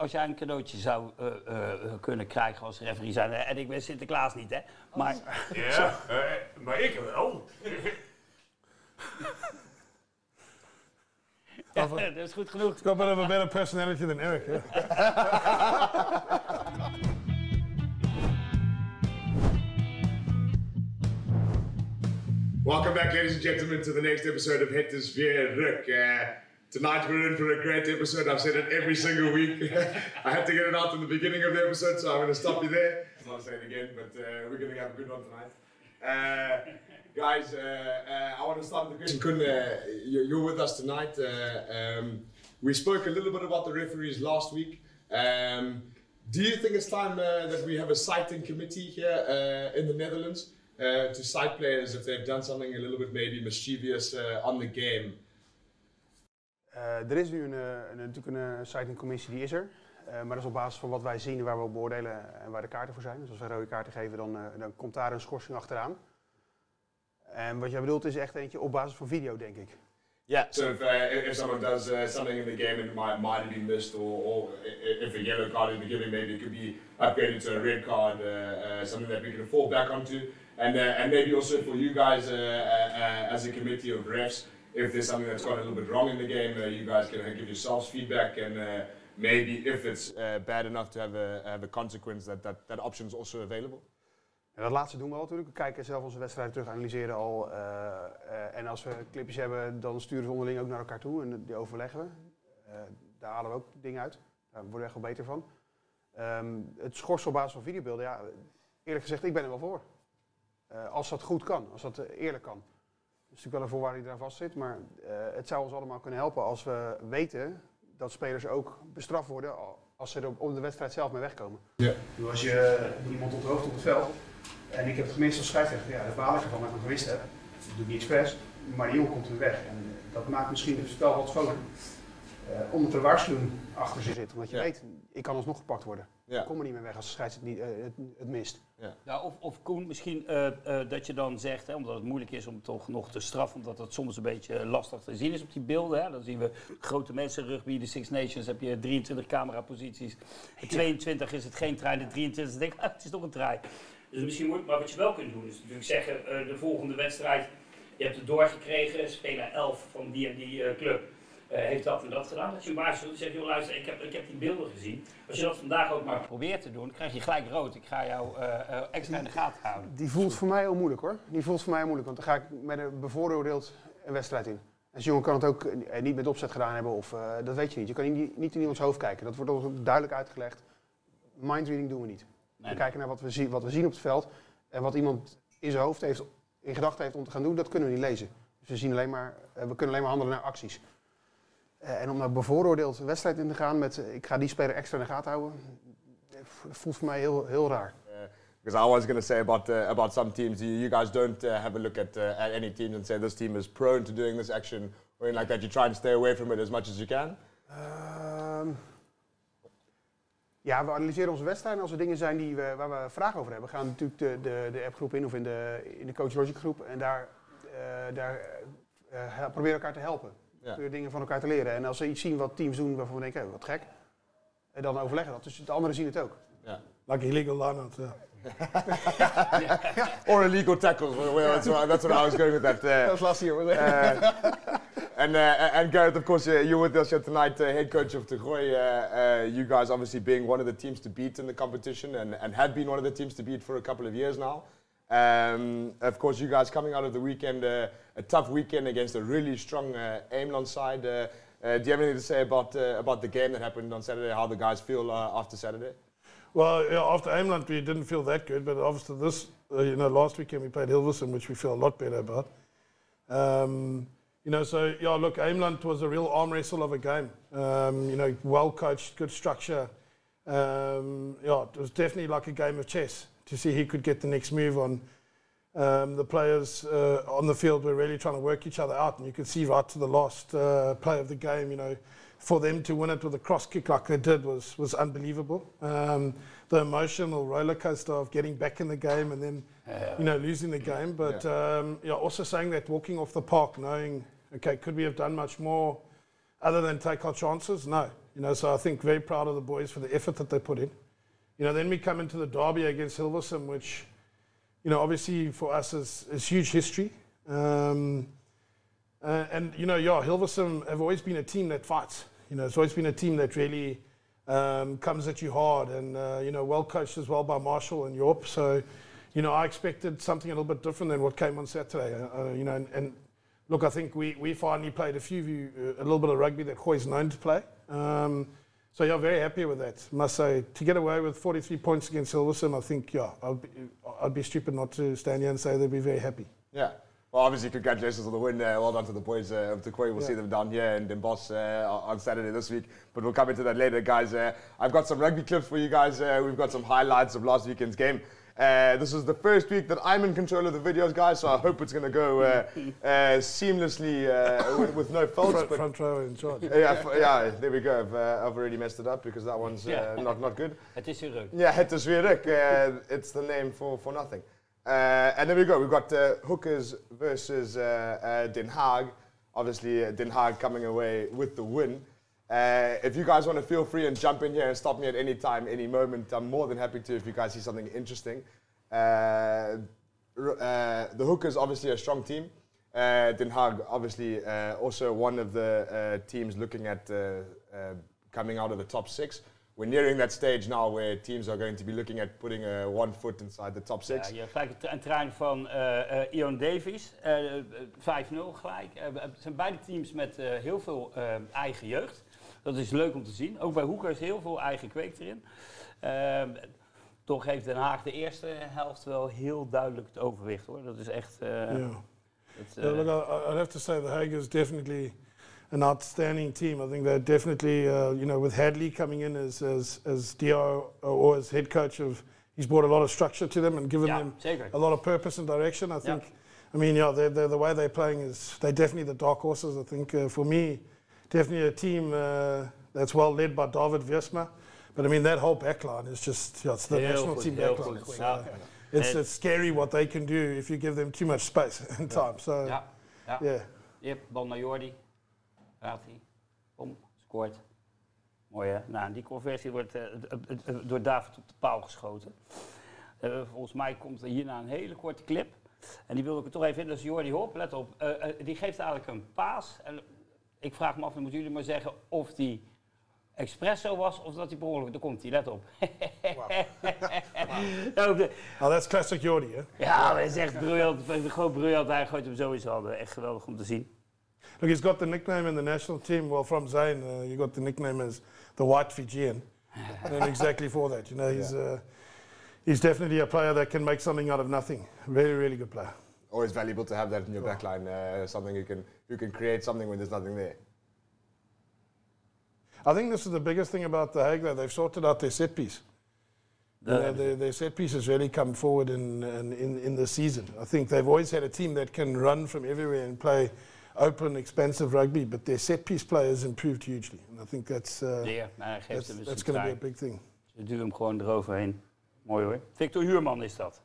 als jij een cadeautje zou uh, uh, kunnen krijgen als referee zijn. En ik ben Sinterklaas niet, hè? Maar, ja, maar ik wel. ja, dat is goed genoeg. It's got a bit of a better personality than Eric. Yeah? Welcome back, ladies and gentlemen, to the next episode of Het is weer Ruk. Uh, tonight we're in for a great episode. I've said it every single week. I had to get it out in the beginning of the episode, so I'm going to stop you there. Not saying it again, but uh, we're going to have a good one tonight. Uh, guys, uh, uh, I want to start with the question. Kun, uh, you're, with us tonight. Um, we spoke a little bit about the referees last week. Um, do you think it's time that we have a citing committee here in the Netherlands? uh, to side players if they've done something a little bit maybe mischievous uh, on the game? Uh, er is nu een, een, natuurlijk een citingcommissie, die is er. maar dat is op basis van wat wij zien, waar we op beoordelen en waar de kaarten voor zijn. Dus als we rode kaarten geven, dan, dan komt daar een schorsing achteraan. En wat jij bedoelt is echt eentje op basis van video, denk ik. Yeah. So if, uh, if someone does uh, something in the game and might, might have been missed, or, or if a yellow card in the beginning, maybe it could be upgraded to a red card, uh, something that we can fall back onto. And, uh, and maybe also for you guys uh, uh, as a committee of refs, if there's something that's gone a little bit wrong in the game, you guys can give yourselves feedback and maybe if it's bad enough to have a, have a consequence, that, that, that option is also available. Ja, dat laatste doen we al natuurlijk. We kijken zelf onze wedstrijden terug, analyseren al. Uh, uh, en als we clipjes hebben, dan sturen we onderling ook naar elkaar toe en die overleggen we. Uh, daar halen we ook dingen uit. Daar worden we echt wel beter van. Um, het schorsen op basis van videobeelden, ja, eerlijk gezegd, ik ben er wel voor. Uh, als dat goed kan, als dat uh, eerlijk kan. Dat is natuurlijk wel een voorwaarde die eraan vast zit, maar uh, het zou ons allemaal kunnen helpen als we weten dat spelers ook bestraft worden als ze er op de wedstrijd zelf mee wegkomen. Ja. Dus als je iemand onthoogt op het veld en ik heb het gemist als scheidsrechter, ja, daar baal ik ervan dat ik het gewist heb. Dat doe ik niet expres, maar die jongen komt er weg. En dat maakt misschien het spel wat schoner. Uh, omdat er waarschuwing achter zit. Omdat je ja. weet, ik kan alsnog gepakt worden. Ja. Ik kom er niet meer weg als de scheids het, niet, uh, het, het, mist. Ja. ja of, of Koen, misschien uh, dat je dan zegt, hè, omdat het moeilijk is om toch nog te straffen, omdat het soms een beetje lastig te zien is op die beelden. Hè. Dan zien we grote mensen, rugby, de Six Nations, heb je 23 cameraposities. 22 is het geen trein, de 23 denk ik, ah, het is toch een trein. Dus misschien moet, maar wat je wel kunt doen, is natuurlijk zeggen, de volgende wedstrijd, je hebt het doorgekregen, speler 11 van die en die club heeft dat en dat gedaan. Dat je waarschuwt, zegt, joh luister, ik heb, ik heb die beelden gezien. Als je dat vandaag ook maar probeert te doen, krijg je gelijk rood. Ik ga jou uh, uh, extra in de gaten houden. Die voelt voor mij heel moeilijk hoor. Die voelt voor mij heel moeilijk, want dan ga ik met een bevooroordeeld een wedstrijd in. En zo'n jongen kan het ook niet met opzet gedaan hebben, of dat weet je niet. Je kan niet, niet in iemands hoofd kijken. Dat wordt ook duidelijk uitgelegd. Mindreading doen we niet. Nee. We kijken naar wat we, zien, wat we zien op het veld. En wat iemand in zijn hoofd heeft, in gedachten heeft om te gaan doen, dat kunnen we niet lezen. Dus we, zien alleen maar, we kunnen alleen maar handelen naar acties. Uh, en om naar bevooroordeeld een wedstrijd in te gaan met uh, ik ga die speler extra in de gaten houden, voelt voor mij heel, heel raar. Because I was going to say about uh, about some teams, you, you guys don't uh, have a look at, uh, at any teams and say this team is prone to doing this action, or in like that. You try and stay away from it as much as you can. Um, ja, we analyseren onze wedstrijden. Als er dingen zijn die we, waar we vragen over hebben, gaan we natuurlijk de, de, de appgroep in of in de, in de Coach Logic groep en daar, daar proberen elkaar te helpen. Ja. dingen van elkaar te leren. En als ze iets zien wat teams doen waarvan we denken, wat gek. En dan overleggen dat. Dus de anderen zien het ook. Ja. Like illegal line-out. Or illegal tackles. Well, that's, what, that's what I was going with that. Uh, was last year, was it? Uh, and, uh, and Gareth, of course, uh, you're with us here tonight, uh, head coach of Tegoy. Uh, you guys obviously being one of the teams to beat in the competition and, and had been one of the teams to beat for a couple of years now. Um, of course, you guys coming out of the weekend, uh, a tough weekend against a really strong uh, side. Uh, uh do you have anything to say about uh, about the game that happened on Saturday? How the guys feel uh, after Saturday? Well, after Aimland, we didn't feel that good, but obviously this, you know, last weekend we played Hilversum, which we feel a lot better about. Um, you know, so yeah, look, Aimland was a real arm wrestle of a game. Um, you know, well coached, good structure. Um, yeah, it was definitely like a game of chess to see who could get the next move on. Um, the players uh, on the field were really trying to work each other out, and you could see right to the last uh, play of the game, you know, for them to win it with a cross kick like they did was was unbelievable. Um, the emotional roller coaster of getting back in the game and then, yeah. you know, losing the game. But yeah. Um, yeah, also saying that walking off the park, knowing, okay, could we have done much more, other than take our chances? No. You know, so I think very proud of the boys for the effort that they put in. You know, then we come into the derby against Hilversum, which, you know, obviously for us is, is huge history. Um, uh, and, you know, yeah, Hilversum have always been a team that fights. You know, it's always been a team that really um, comes at you hard and, uh, you know, well coached as well by Marshall and Yorp. So, you know, I expected something a little bit different than what came on Saturday. Uh, uh, you know, and, and, look, I think we, we finally played a few, uh, a little bit of rugby that Hoy's known to play. Um, so yeah, very happy with that. Must say, to get away with 43 points against Silverstone, I think yeah, I'd be, I'd be stupid not to stand here and say they'd be very happy. Yeah. Well, obviously, congratulations on the win. Uh, well done to the boys uh, of Tukoi. We'll Yeah. see them down here and in Bosch uh, on Saturday this week. But we'll come into that later, guys. Uh, I've got some rugby clips for you guys. Uh, we've got some highlights of last weekend's game. Uh, this is the first week that I'm in control of the videos, guys. So I hope it's going to go uh, uh, seamlessly uh, with, with no faults. Front, but front row in charge. yeah, f- yeah, there we go. I've, uh, I've already messed it up because that one's uh, Yeah. not, not good. Het is weer. Yeah, het is weer. Uh, it's the name for, for nothing. Uh, and there we go. We've got uh, Hookers versus uh, uh, Den Haag. Obviously, uh, Den Haag coming away with the win. Uh, if you guys want to feel free and jump in here and stop me at any time, any moment, I'm more than happy to if you guys see something interesting. Uh, uh, the Hookers, obviously, a strong team. Uh, Den Haag, obviously, uh, also one of the uh, teams looking at uh, coming out of the top six. We're nearing that stage now where teams are going to be looking at putting one foot inside the top Ja, six. je hebt gelijk een trein van Ion Davies, eh, eh, 5-0 gelijk. Het zijn beide teams met heel veel eigen jeugd. Dat is leuk om te zien. Ook bij Hoekers heel veel eigen kweek erin. Ehm, toch heeft Den Haag de eerste helft wel heel duidelijk het overwicht hoor. Dat is echt. eh, Yeah. Yeah, eh, look, I, I'd have to say the Hague is definitely an outstanding team. I think they're definitely, uh, you know, with Hadley coming in as as as DO or as head coach of, he's brought a lot of structure to them and given them zeker. a lot of purpose and direction. I Yeah. think. I mean, yeah, they're, they're, the way they're playing is they're definitely the dark horses. I think uh, for me, definitely a team uh, that's well led by David Viesma. But I mean, that whole backline is just yeah, it's the Heel national team backline. goed. It's, uh, it's, it's scary what they can do if you give them too much space and time. So Ja, ja. yeah. Yep, bal naar Jordi. Gaat hij. Kom, scoort. Mooi hè? Nou, die conversie wordt eh, eh, eh, eh, door David op de paal geschoten. Eh, volgens mij komt er hierna een hele korte clip. En die wil ik er toch even in. Dat is Jordi Hop, let op. Eh, eh, die geeft eigenlijk een paas. En ik vraag me af, dan moeten jullie maar zeggen of die expres zo was of dat hij per ongeluk... Daar komt hij, let op. Ja, op de- Oh, that's classic Jordi, hè? ja, dat is echt briljant. Gewoon briljant. Hij gooit hem sowieso al. Echt geweldig om te zien. Look, he's got the nickname in the national team. Well, from Zayn, uh, you got the nickname as the White Fijian, and exactly for that, you know, he's uh, he's definitely a player that can make something out of nothing. Really, really good player. Always valuable to have that in your backline. Uh, something you can you can create something when there's nothing there. I think this is the biggest thing about the Hague. though. They've sorted out their set piece. You know, their, their set piece has really come forward in, in, in, the season. I think they've always had a team that can run from everywhere and play open, expansive rugby, but their set piece play has improved hugely. And I think that's, uh, Zeer. Maar hij geeft that's, that's going to be a big thing. Ze duwen hem gewoon eroverheen. Mooi hoor. Victor Huurman is dat.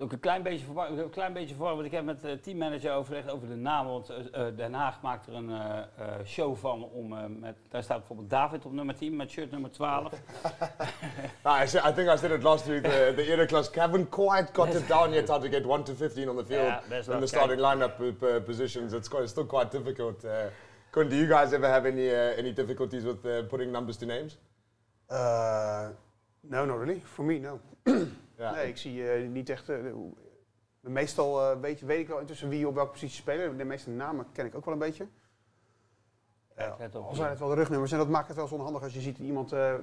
Is ook een klein beetje verwarrend, een klein beetje verwarrend, want ik heb met de teammanager overlegd over de naam. Want eh, eh, Den Haag maakt er een eh, eh, show van om, eh, met, daar staat bijvoorbeeld David op nummer 10 met shirt nummer 12. Ah, I, said- I think I said it last week. The, the era class haven't quite got it down yet how to get 1 to 15 on the field Yeah, in the starting lineup uh, positions. It's, quite, it's still quite difficult. Uh, Koen, do you guys ever have any uh, any difficulties with uh, putting numbers to names? Uh, no, not really. For me, no. Ja. Nee, ik zie eh, niet echt... eh, meestal eh, weet, weet ik wel intussen wie op welke positie spelen. De meeste namen ken ik ook wel een beetje. Al zijn het wel de rugnummers en dat maakt het wel zo onhandig als je ziet dat iemand eh eh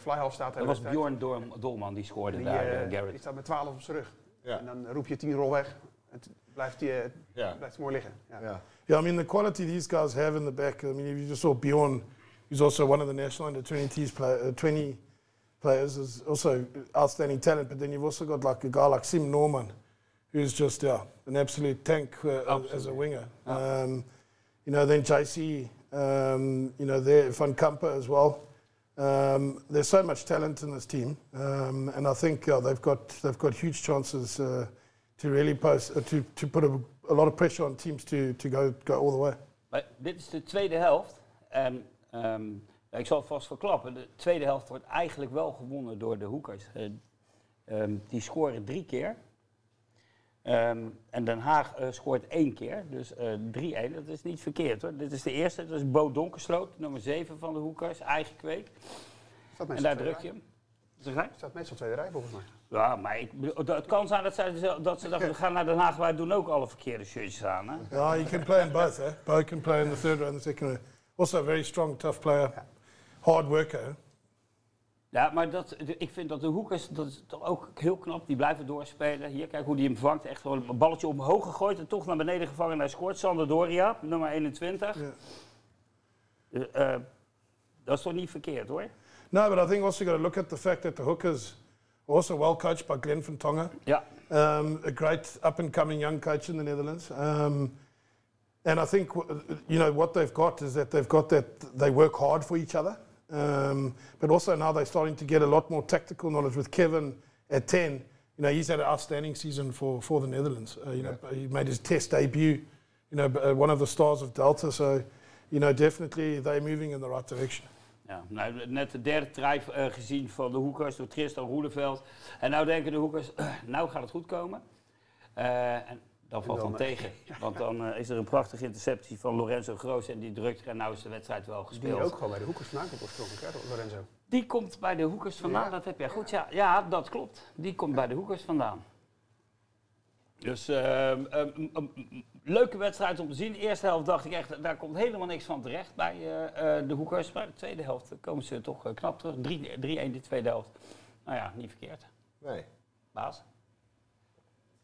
flyhalf staat. Dat was Bjorn Dorm- Dolman die scoorde Die, daar, eh, die Garrett. staat met 12 op zijn rug. Ja. En dan roep je 10 rol weg. Het blijft, die, Ja. blijft mooi liggen. Ja. Ja. Yeah, I mean, the quality these guys have in the back. I mean, if you just saw Bjorn, who's also one of the national under 20s play, uh, 20 players, is also outstanding talent. But then you've also got like a guy like Sim Norman, who's just yeah, an absolute tank uh, as- as a Absolutely. winger. Um, you know, then JC, um, you know, there Van Kampen as well. Um, there's so much talent in this team, um, and I think yeah, they've got they've got huge chances uh, to really post uh, to to put a, a lot of pressure on teams to to go go all the way. Maar dit is de tweede helft. En ehm, ja, ik zal het vast verklappen. De tweede helft wordt eigenlijk wel gewonnen door de hoekers. Eh, ehm, die scoren drie keer. Ehm, en Den Haag eh, scoort één keer. Dus eh 3-1. Dat is niet verkeerd hoor. Dit is de eerste. Dat is Bo Donkersloot, nummer 7 van de hoekers. Eigen kweek. Staat En meestal daar tweede druk je rij. hem. Jij? Staat meestal tweede rij volgens mij. Ja, maar ik, bedoel, het kan zijn dat, zij, dat ze dachten, we gaan naar Den Haag, wij doen ook alle verkeerde shirtjes aan. Hè? Yeah, you can play in both. Eh? Bo can play in the third row and the second row. Also a very strong, tough player. Hard worker. Ja, maar dat, ik vind dat de hoekers, dat is toch ook heel knap, die blijven doorspelen. Hier, kijk hoe die hem vangt, echt gewoon een balletje omhoog gegooid en toch naar beneden gevangen en hij scoort. Sander Doria, nummer 21. Ja. Eh, eh, dat is toch niet verkeerd hoor? No, but I think also got to look at the fact that the hookers are also well coached by Glenn van Tonga. Ja, um, a great up and coming young coach in the Netherlands. Um, and I think you know what they've got is that they've got that they work hard for each other. Um, but also now they're starting to get a lot more tactical knowledge with Kevin at 10. You know, he's had an outstanding season for, for the Netherlands. Uh, you know, he made his test debut, you know, uh, one of the stars of Delta. So, you know, definitely they're moving in the right direction. ja. Nou, net de derde try eh, gezien van de hoekers door Tristan Roeleveld. En nou denken de hoekers, nou gaat het goed komen. Eh, en dan valt dan, dan tegen. Want dan eh, is er een prachtige interceptie van Lorenzo Groos en die drukt er en nou is de wedstrijd wel Die gespeeld. ook gewoon bij de hoekers vandaan komt oorspronkelijk, hè, Lorenzo. Die komt bij de hoekers vandaan, Ja. dat heb jij goed. Ja, ja dat klopt. Die komt bij de hoekers vandaan. Dus mm, leuke wedstrijd om te zien. De eerste helft dacht ik echt, daar komt helemaal niks van terecht bij eh, eh, de hoekers. Maar de tweede helft komen ze toch knap terug. 3-1 de tweede helft. Nou ja, niet verkeerd. Nee. Baas.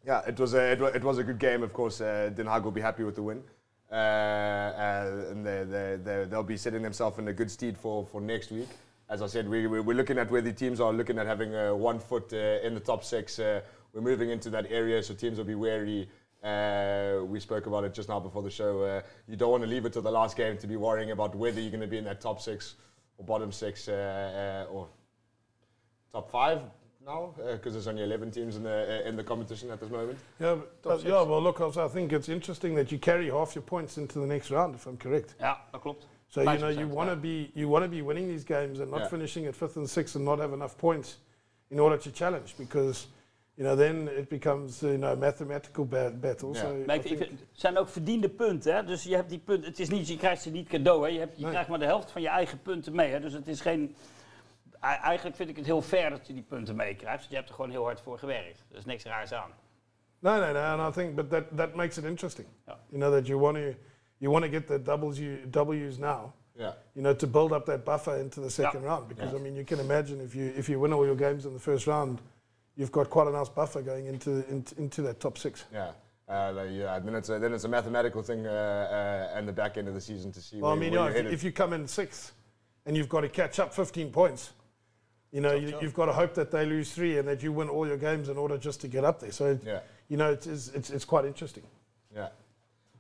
Yeah, it was a it, wa- it was a good game. Of course, uh, Den Haag will be happy with the win, uh, uh, and they, they, they, they'll be setting themselves in a good stead for, for next week. As I said, we, we, we're looking at where the teams are looking at having uh, one foot uh, in the top six. Uh, we're moving into that area, so teams will be wary. Uh, we spoke about it just now before the show. You don't want to leave it to the last game to be worrying about whether you're going to be in that top six or bottom six or top five now, because there's only 11 teams in the uh, in the competition at this moment. Yeah, but, but yeah. Well, look, also I think it's interesting that you carry half your points into the next round, if I'm correct. Ja, dat klopt. So you know you want to ja. be you want to be winning these games and not Yeah. finishing at fifth and sixth and not have enough points in order to challenge because you know then it becomes you know mathematical ba- battle. Yeah. So Maar I ik, ik think- vind- het zijn ook verdiende punten, hè? Dus je hebt die punten. Het is niet, je krijgt ze niet cadeau, hè? Je, hebt, je Nee. krijgt maar de helft van je eigen punten mee, hè? Dus het is geen. Eigenlijk vind ik het heel fair dat je die punten meekrijgt. Want je hebt er gewoon heel hard voor gewerkt. Er is niks raars aan. no, no, no, and I think but that that makes it interesting. Yeah. You know that you want to you want to get the doubles you W's now. Yeah. You know to build up that buffer into the second round because Yeah. I mean you can imagine if you if you win all your games in the first round, you've got quite a nice buffer going into into, into that top six. Yeah. Uh, like, yeah, then it's a, then it's a mathematical thing uh, uh, and the back end of the season to see Well, I mean, where yeah, you're if, if you come in sixth and you've got to catch up 15 points, you know, you, you've got to hope that they lose three and that you win all your games in order just to get up there. So, Yeah. you know, it is, it's, it's quite interesting. Yeah.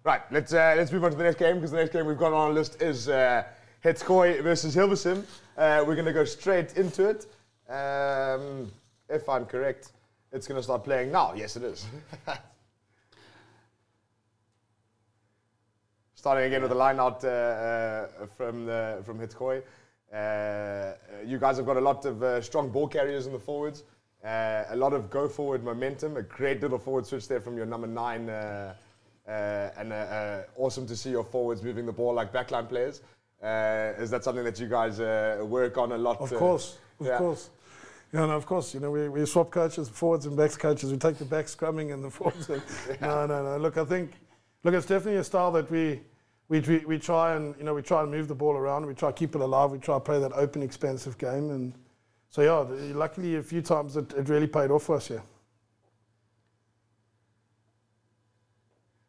Right, let's, uh, let's move on to the next game because the next game we've got on our list is uh, Hetskoy versus Hilversum. Uh, we're going to go straight into it. Um, if I'm correct, it's going to start playing now. Yes, it is. Starting again with a line out uh, uh, from, the, from Hetskoy. Uh, you guys have got a lot of uh, strong ball carriers in the forwards. Uh, a lot of go forward momentum. A great little forward switch there from your number nine. Uh, uh, and uh, awesome to see your forwards moving the ball like backline players. Uh, is that something that you guys uh, work on a lot? Of course, of yeah. course. Yeah, no, of course. You know, we, we swap coaches, forwards and backs coaches. We take the backs scrumming and the forwards. and- No, no, no. Look, I think, look, it's definitely a style that we, we, we, we try and, you know, we try and move the ball around. We try to keep it alive. We try to play that open, expansive game. And so, yeah, luckily a few times it, it really paid off for us, yeah.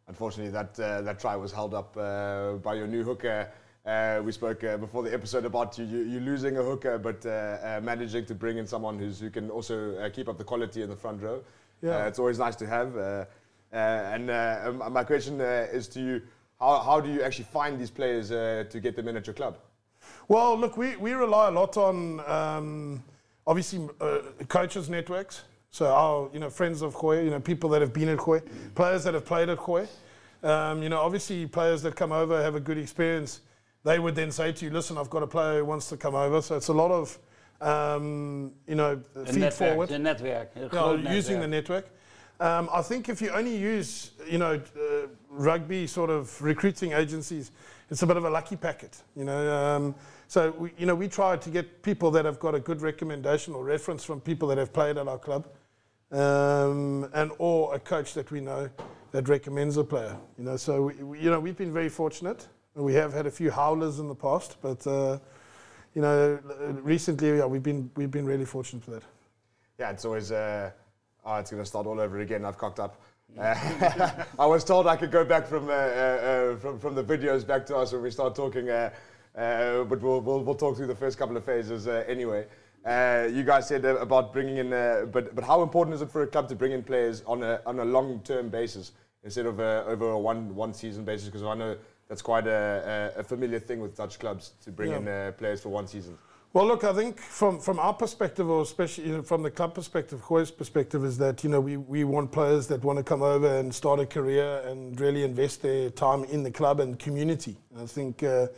Unfortunately, that uh, that try was held up uh, by your new hooker. Uh, we spoke uh, before the episode about you, you, you losing a hooker, but uh, uh, managing to bring in someone who's, who can also uh, keep up the quality in the front row. Yeah. It's always nice to have. Uh, uh, and uh, um, my question uh, is to you: how, how do you actually find these players uh, to get them in at your club? Well, look, we, we rely a lot on um, obviously uh, coaches' networks. So our you know friends of Goy, you know people that have been at Goy, players that have played at Goy. Um, you know, obviously players that come over have a good experience. They would then say to you, "Listen, I've got a player who wants to come over." So it's a lot of, um, you know, Een feed netwerk, forward. een netwerk. Een Yeah, groot using the network. Um, I think if you only use, you know, uh, rugby sort of recruiting agencies, it's a bit of a lucky packet, you know. Um, so, we, you know, we try to get people that have got a good recommendation or reference from people that have played at our club, um, and or a coach that we know that recommends a player, you know. So, we, we- you know, we've been very fortunate. We have had a few howlers in the past, but, uh, you know, recently, yeah, we've been, we've been really fortunate for that. Yeah, it's always, uh, oh, it's going to start all over again. I've cocked up. Uh, I was told I could go back from, uh, uh, from, from the videos back to us when we start talking, uh, uh, but we'll, we'll, we'll talk through the first couple of phases uh, anyway. Uh, you guys said uh, about bringing in, uh, but, but how important is it for a club to bring in players on a, on a long-term basis instead of uh, over a one, one season basis? Because I know that's quite a, a, a familiar thing with Dutch clubs to bring Yeah. in uh, players for one season. Well, look, I think from, from our perspective, or especially you know, from the club perspective, Goy's perspective, is that you know we, we want players that want to come over and start a career and really invest their time in the club and community. And I think uh,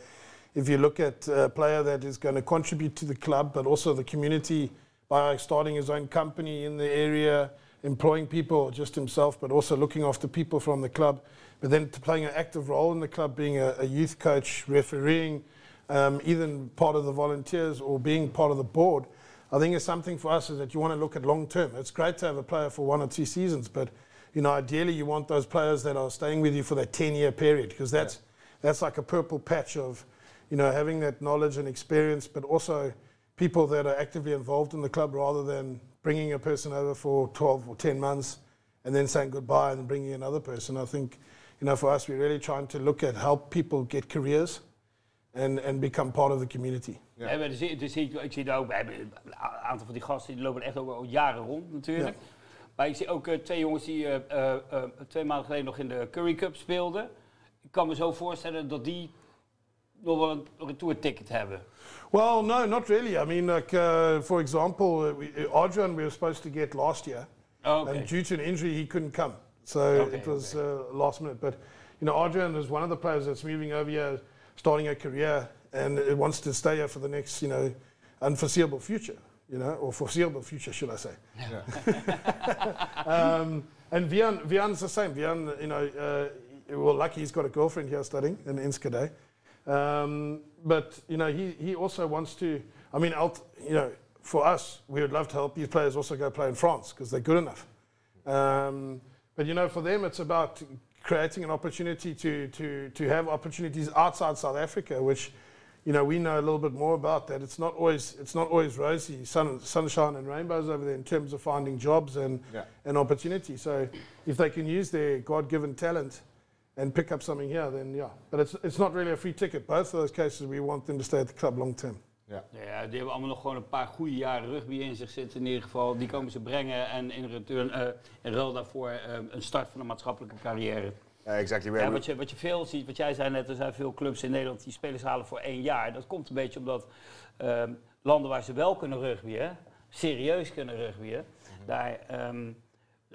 if you look at a player that is going to contribute to the club, but also the community by starting his own company in the area, employing people, just himself, but also looking after people from the club, but then to playing an active role in the club, being a, a youth coach, refereeing, um, either part of the volunteers or being part of the board, I think it's something for us is that you want to look at long term. It's great to have a player for one or two seasons, but you know, ideally you want those players that are staying with you for that 10 year period because that's, that's like a purple patch of, you know, having that knowledge and experience, but also people that are actively involved in the club rather than bringing a person over for 12 or 10 months and then saying goodbye and bringing another person. I think, you know, for us, we're really trying to look at help people get careers and, and become part of the community. Ja. Ja. dus, dus ik, ik zie daar ook, een aantal van die gasten die lopen echt al jaren rond natuurlijk. Maar ik zie ook eh, twee jongens die eh, eh, twee maanden geleden nog in de Curry Cup speelden. Ik kan me zo voorstellen dat die nog wel een retourticket hebben. Well, no, not really. I mean, like, uh, for example, uh, we, were supposed to get last year. Oh. And due to an injury, he couldn't come. So Okay, it was uh, last minute. But, you know, Adrian is one of the players that's moving over here, starting a career, and it wants to stay here for the next, you know, unforeseeable future, you know, or foreseeable future, should I say. um, and Vian, Vian's the same. Vian, you know, uh, well, lucky he's got a girlfriend here studying in Enschede. Um, but, you know, he, he also wants to, I mean, you know, for us, we would love to help these players also go play in France because they're good enough. Um, but you know, for them, it's about creating an opportunity to, to, to have opportunities outside South Africa, which you know we know a little bit more about. That it's not always it's not always rosy sun, sunshine and rainbows over there in terms of finding jobs and Yeah. and opportunity. So if they can use their God-given talent and pick up something here, then yeah. But it's it's not really a free ticket. Both of those cases, we want them to stay at the club long term. Yeah. Ja, die hebben allemaal nog gewoon een paar goede jaren rugby in zich zitten in ieder geval. Die komen ze brengen en in, return, eh in ruil daarvoor eh, een start van een maatschappelijke carrière. Uh, exactly. Ja, wat, je, wat je veel ziet, wat jij zei net, er zijn veel clubs in Nederland die spelers halen voor één jaar. Dat komt een beetje omdat ehm, landen waar ze wel kunnen rugbyen, serieus kunnen rugbyen, daar, ehm,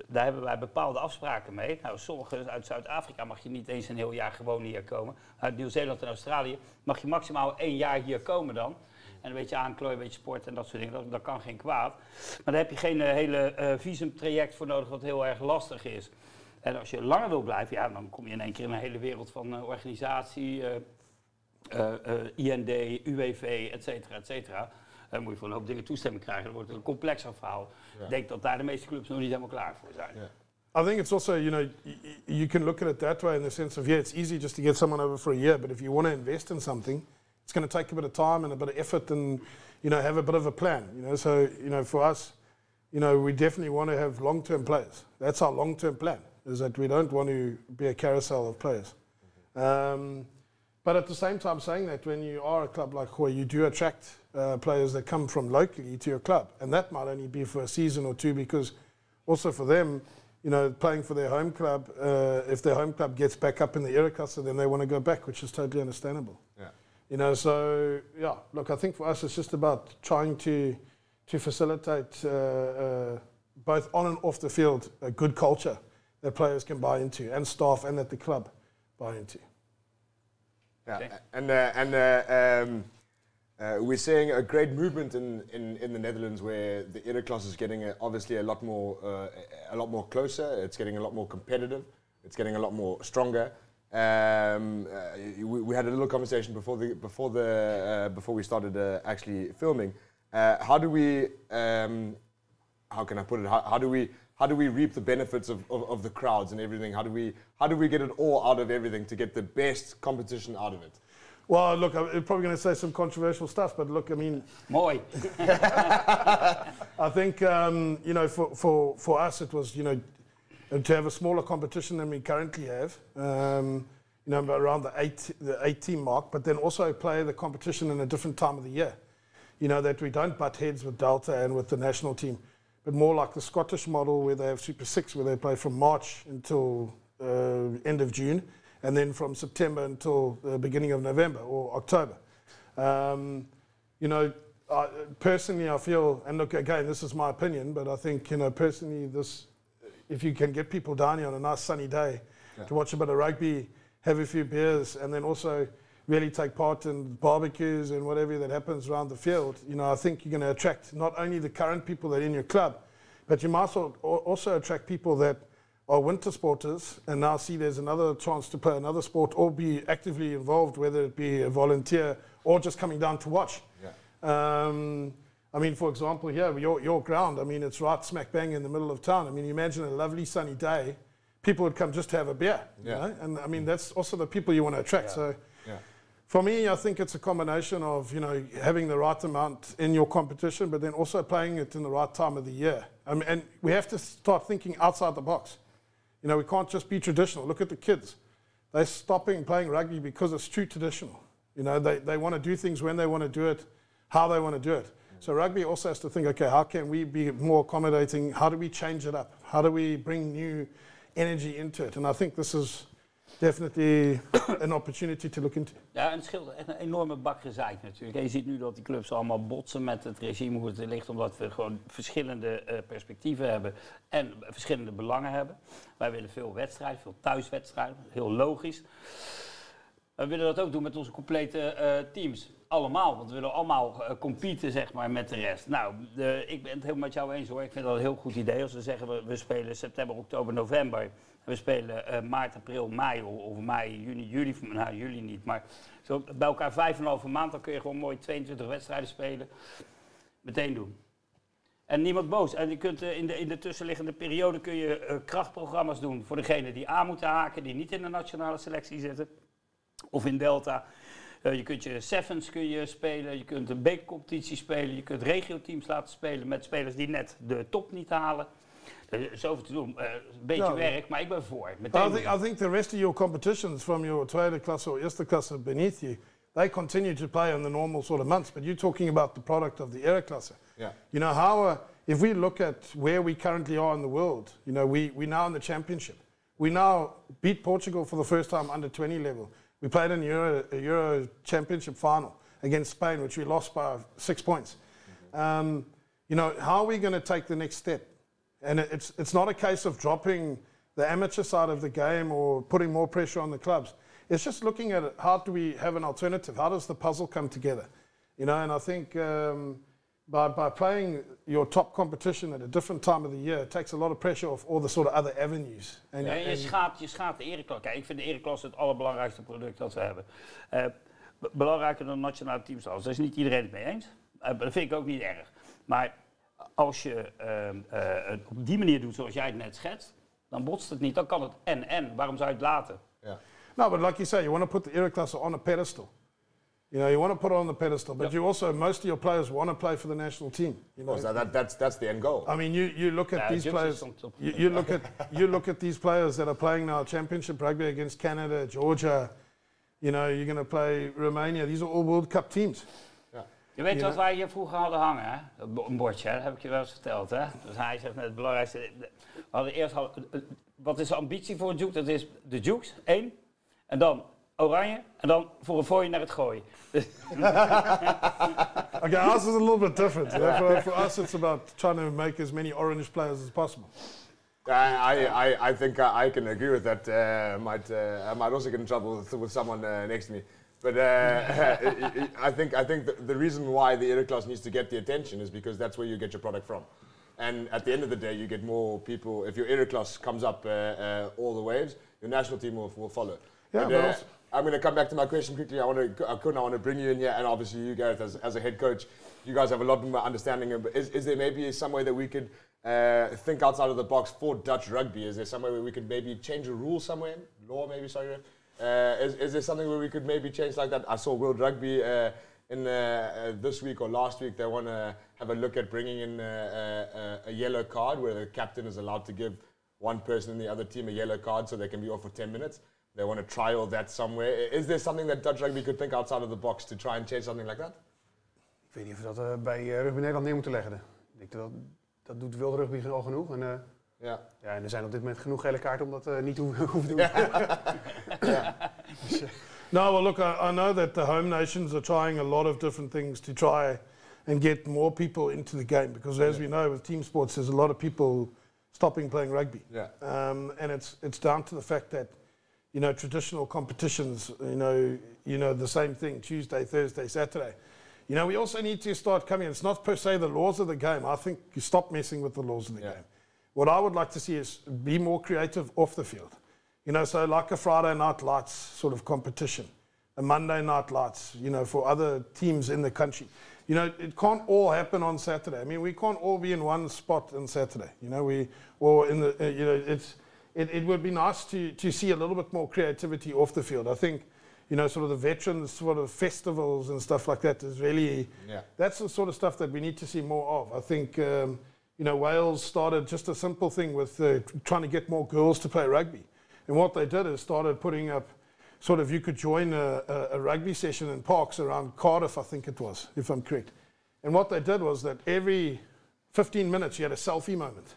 daar hebben wij bepaalde afspraken mee. Nou, sommige uit Zuid-Afrika mag je niet eens een heel jaar gewoon hier komen. Uit Nieuw-Zeeland en Australië mag je maximaal één jaar hier komen dan. En een beetje aanklooien, een beetje sport en dat soort dingen. Dat, dat kan geen kwaad. Maar daar heb je geen eh, hele eh, visumtraject voor nodig, wat heel erg lastig is. En als je langer wil blijven, ja, dan kom je in één keer in een hele wereld van eh, organisatie, IND, UWV, et cetera, et cetera. Dan moet je voor een hoop dingen toestemming krijgen. Dan wordt het een complexer verhaal. Ik denk dat daar de meeste clubs nog niet helemaal klaar voor zijn. I think it's also, you know, you can look at it that way in the sense of, yeah, it's easy just to get someone over for a year, but if you want to invest in something, it's going to take a bit of time and a bit of effort and, you know, have a bit of a plan, you know. So, you know, for us, you know, we definitely want to have long-term players. That's our long-term plan, is that we don't want to be a carousel of players. Um, but at the same time, saying that when you are a club like Hoi, you do attract uh, players that come from locally to your club, and that might only be for a season or two because also for them, you know, playing for their home club, uh, if their home club gets back up in the Eredivisie, then they want to go back, which is totally understandable. Yeah. You know, so yeah, look, I think for us it's just about trying to to facilitate uh, uh, both on and off the field a good culture that players can buy into, and staff, and that the club. buy into. Yeah, Okay. and uh, and uh, um, uh, we're seeing a great movement in, in, in the Netherlands where the era class is getting uh obviously a lot more uh, a lot more closer. It's getting a lot more competitive. It's getting a lot more stronger. Um, uh, we, we had a little conversation before the before the uh, before we started uh, actually filming. Uh, how do we um, how can I put it? How, how do we how do we reap the benefits of, of, of the crowds and everything? How do we how do we get it all out of everything to get the best competition out of it? Well, look, I'm probably going to say some controversial stuff, but look, I mean, Mooi. I think um, you know, for, for, for us, it was you know to have a smaller competition than we currently have. Um, you know, around the eight the mark, but then also play the competition in a different time of the year. You know that we don't butt heads with Delta and with the national team, but more like the Scottish model where they have Super Six, where they play from March until uh, end of June, and then from September until the beginning of November or October. Um, you know, I, personally, I feel, and look, again, this is my opinion, but I think, you know, personally, this, if you can get people down here on a nice sunny day to watch a bit of rugby, have a few beers, and then also really take part in barbecues and whatever that happens around the field, you know, I think you're going to attract not only the current people that are in your club, but you might al- al- also attract people that are winter sporters and now see there's another chance to play another sport or be actively involved, whether it be a volunteer or just coming down to watch. Um, I mean, for example, here, your, your ground, I mean, it's right smack bang in the middle of town. I mean, you imagine a lovely sunny day, people would come just to have a beer. You Yeah. know? And I mean, that's also the people you want to attract. So Yeah. for me, I think it's a combination of, you know, having the right amount in your competition, but then also playing it in the right time of the year. I mean, and we have to start thinking outside the box. You know, we can't just be traditional. Look at the kids. They're stopping playing rugby because it's too traditional. You know, they, they want to do things when they want to do it, how they want to do it. So rugby also has to think, okay, how can we be more accommodating? How do we change it up? How do we bring new energy into it? And I think this is definitely an opportunity to look into. Ja, en het scheelt een enorme bak gezeik natuurlijk. En je ziet nu dat die clubs allemaal botsen met het regime hoe het er ligt, omdat we gewoon verschillende eh, perspectieven hebben en verschillende belangen hebben. Wij willen veel wedstrijden, veel thuiswedstrijden, heel logisch. We willen dat ook doen met onze complete eh, teams. Allemaal, want we willen allemaal eh, competen zeg maar, met de rest. Nou, ik ben het helemaal met jou eens hoor. Ik vind dat een heel goed idee als we zeggen we, we spelen september, oktober, november. We spelen eh, maart, april, mei of, mei, juni, juli. Nou, juli niet, maar zo bij elkaar vijf en een halve maand. Dan kun je gewoon mooi 22 wedstrijden spelen. Meteen doen. En niemand boos. En je kunt in, de, in de tussenliggende periode kun je krachtprogramma's doen voor degenen die aan moeten haken, die niet in de nationale selectie zitten. Of in Delta. Eh, je kunt je sevens kun je spelen, je kunt een bekercompetitie spelen, je kunt regioteams laten spelen met spelers die net de top niet halen. Is zoveel te doen. Eh, een beetje Ja. werk, maar ik ben voor. Meteen I think. I think the rest of your competitions from your tweede class or eerste class beneath you, they continue to play in the normal sort of months. But you're talking about the product of the era class. Yeah. You know how, uh, if we look at where we currently are in the world, you know, we we now in the championship. We now beat Portugal for the first time under 20 level. We played in Euro, a Euro Championship final against Spain, which we lost by six points. Um, you know, how are we going to take the next step? And it's, it's not a case of dropping the amateur side of the game or putting more pressure on the clubs. It's just looking at it, how do we have an alternative? How does the puzzle come together? You know, and I think um, by, by playing your top competition at a different time of the year, it takes a lot of pressure off all the sort of other avenues. And, Ja, je, schaadt, je schaadt de ereklasse. Kijk, ik vind de ereklasse het allerbelangrijkste product dat we hebben. Eh, belangrijker dan nationale teams als. Daar is niet iedereen het mee eens. Eh, dat vind ik ook niet erg. Maar als je ehm, eh, het op die manier doet zoals jij het net schetst, dan botst het niet. Dan kan het en-en. Waarom zou je het laten? Yeah. No, but like you say, you want to put the era class on a pedestal. You know, you want to put it on the pedestal, but Yep. you also, most of your players want to play for the national team. You know, Of course, that, that, that's, that's the end goal. I mean, you, you look at Yeah, these players. You, you look at you look at these players that are playing now championship rugby against Canada, Georgia. You know, you're going to play Romania. These are all World Cup teams. Je weet Ja. wat wij hier vroeger hadden hangen, hè? Een bo- Een bordje, hè? dat heb ik je wel eens verteld. Hè? Dus hij zegt net het belangrijkste. We hadden eerst al, eh, eh, wat is de ambitie voor een Duke? Dat is de Dukes, één. En dan oranje. En dan voor een fooi naar het gooien. Dus, Okay, ours is a little bit different. You know, for, for us, it's about trying to make as many orange players as possible. I, I, I think I, I can agree with that. Uh, might uh, I might also get in trouble with, with someone uh, next to me. But uh, I think I think the, the reason why the era class needs to get the attention is because that's where you get your product from. And at the end of the day, you get more people. If your era class comes up uh, uh, all the waves, your national team will, will follow. Yeah, But, but also- I'm going to come back to my question quickly. I want to, I couldn't, I want to bring you in here, and obviously you, guys, as, as a head coach, you guys have a lot more understanding. Of, is, is there maybe some way that we could uh, think outside of the box for Dutch rugby? Is there some way where we could maybe change a rule somewhere? Law, maybe, sorry. Uh, is, is there something where we could maybe change like that? I saw World Rugby uh, in uh, uh, this week or last week. They want to have a look at bringing in uh, uh, a yellow card where the captain is allowed to give one person in the other team a yellow card so they can be off for 10 minutes. They want to trial that somewhere. I- Is there something that Dutch rugby could think outside of the box to try and change something like that? Ik weet niet of we dat eh, bij eh, Rugby Nederland neer moeten leggen. Ik denk dat, dat doet Wild Rugby al genoeg. En, eh, Ja. ja, en er zijn op dit moment genoeg gele kaarten om dat eh, niet te hoeven te doen. No, well, look, I, I know that the home nations are trying a lot of different things to try and get more people into the game because, as we know, with team sports, there's a lot of people stopping playing rugby. Yeah. Um, and it's, it's down to the fact that, you know, traditional competitions, you know, you know, the same thing, Tuesday, Thursday, Saturday. You know, we also need to start coming, it's not per se the laws of the game. I think you stop messing with the laws of the Yeah. game. What I would like to see is be more creative off the field. You know, so like a Friday night lights sort of competition, a Monday night lights, you know, for other teams in the country. You know, it can't all happen on Saturday. I mean, we can't all be in one spot on Saturday. You know, we or in the uh, you know, it's it, it would be nice to to see a little bit more creativity off the field. I think, you know, sort of the veterans sort of festivals and stuff like that is really Yeah. that's the sort of stuff that we need to see more of. I think, um, you know, Wales started just a simple thing with uh, trying to get more girls to play rugby. And what they did is started putting up sort of, you could join a, a, a rugby session in parks around Cardiff, I think it was, if I'm correct. And what they did was that every 15 minutes you had a selfie moment.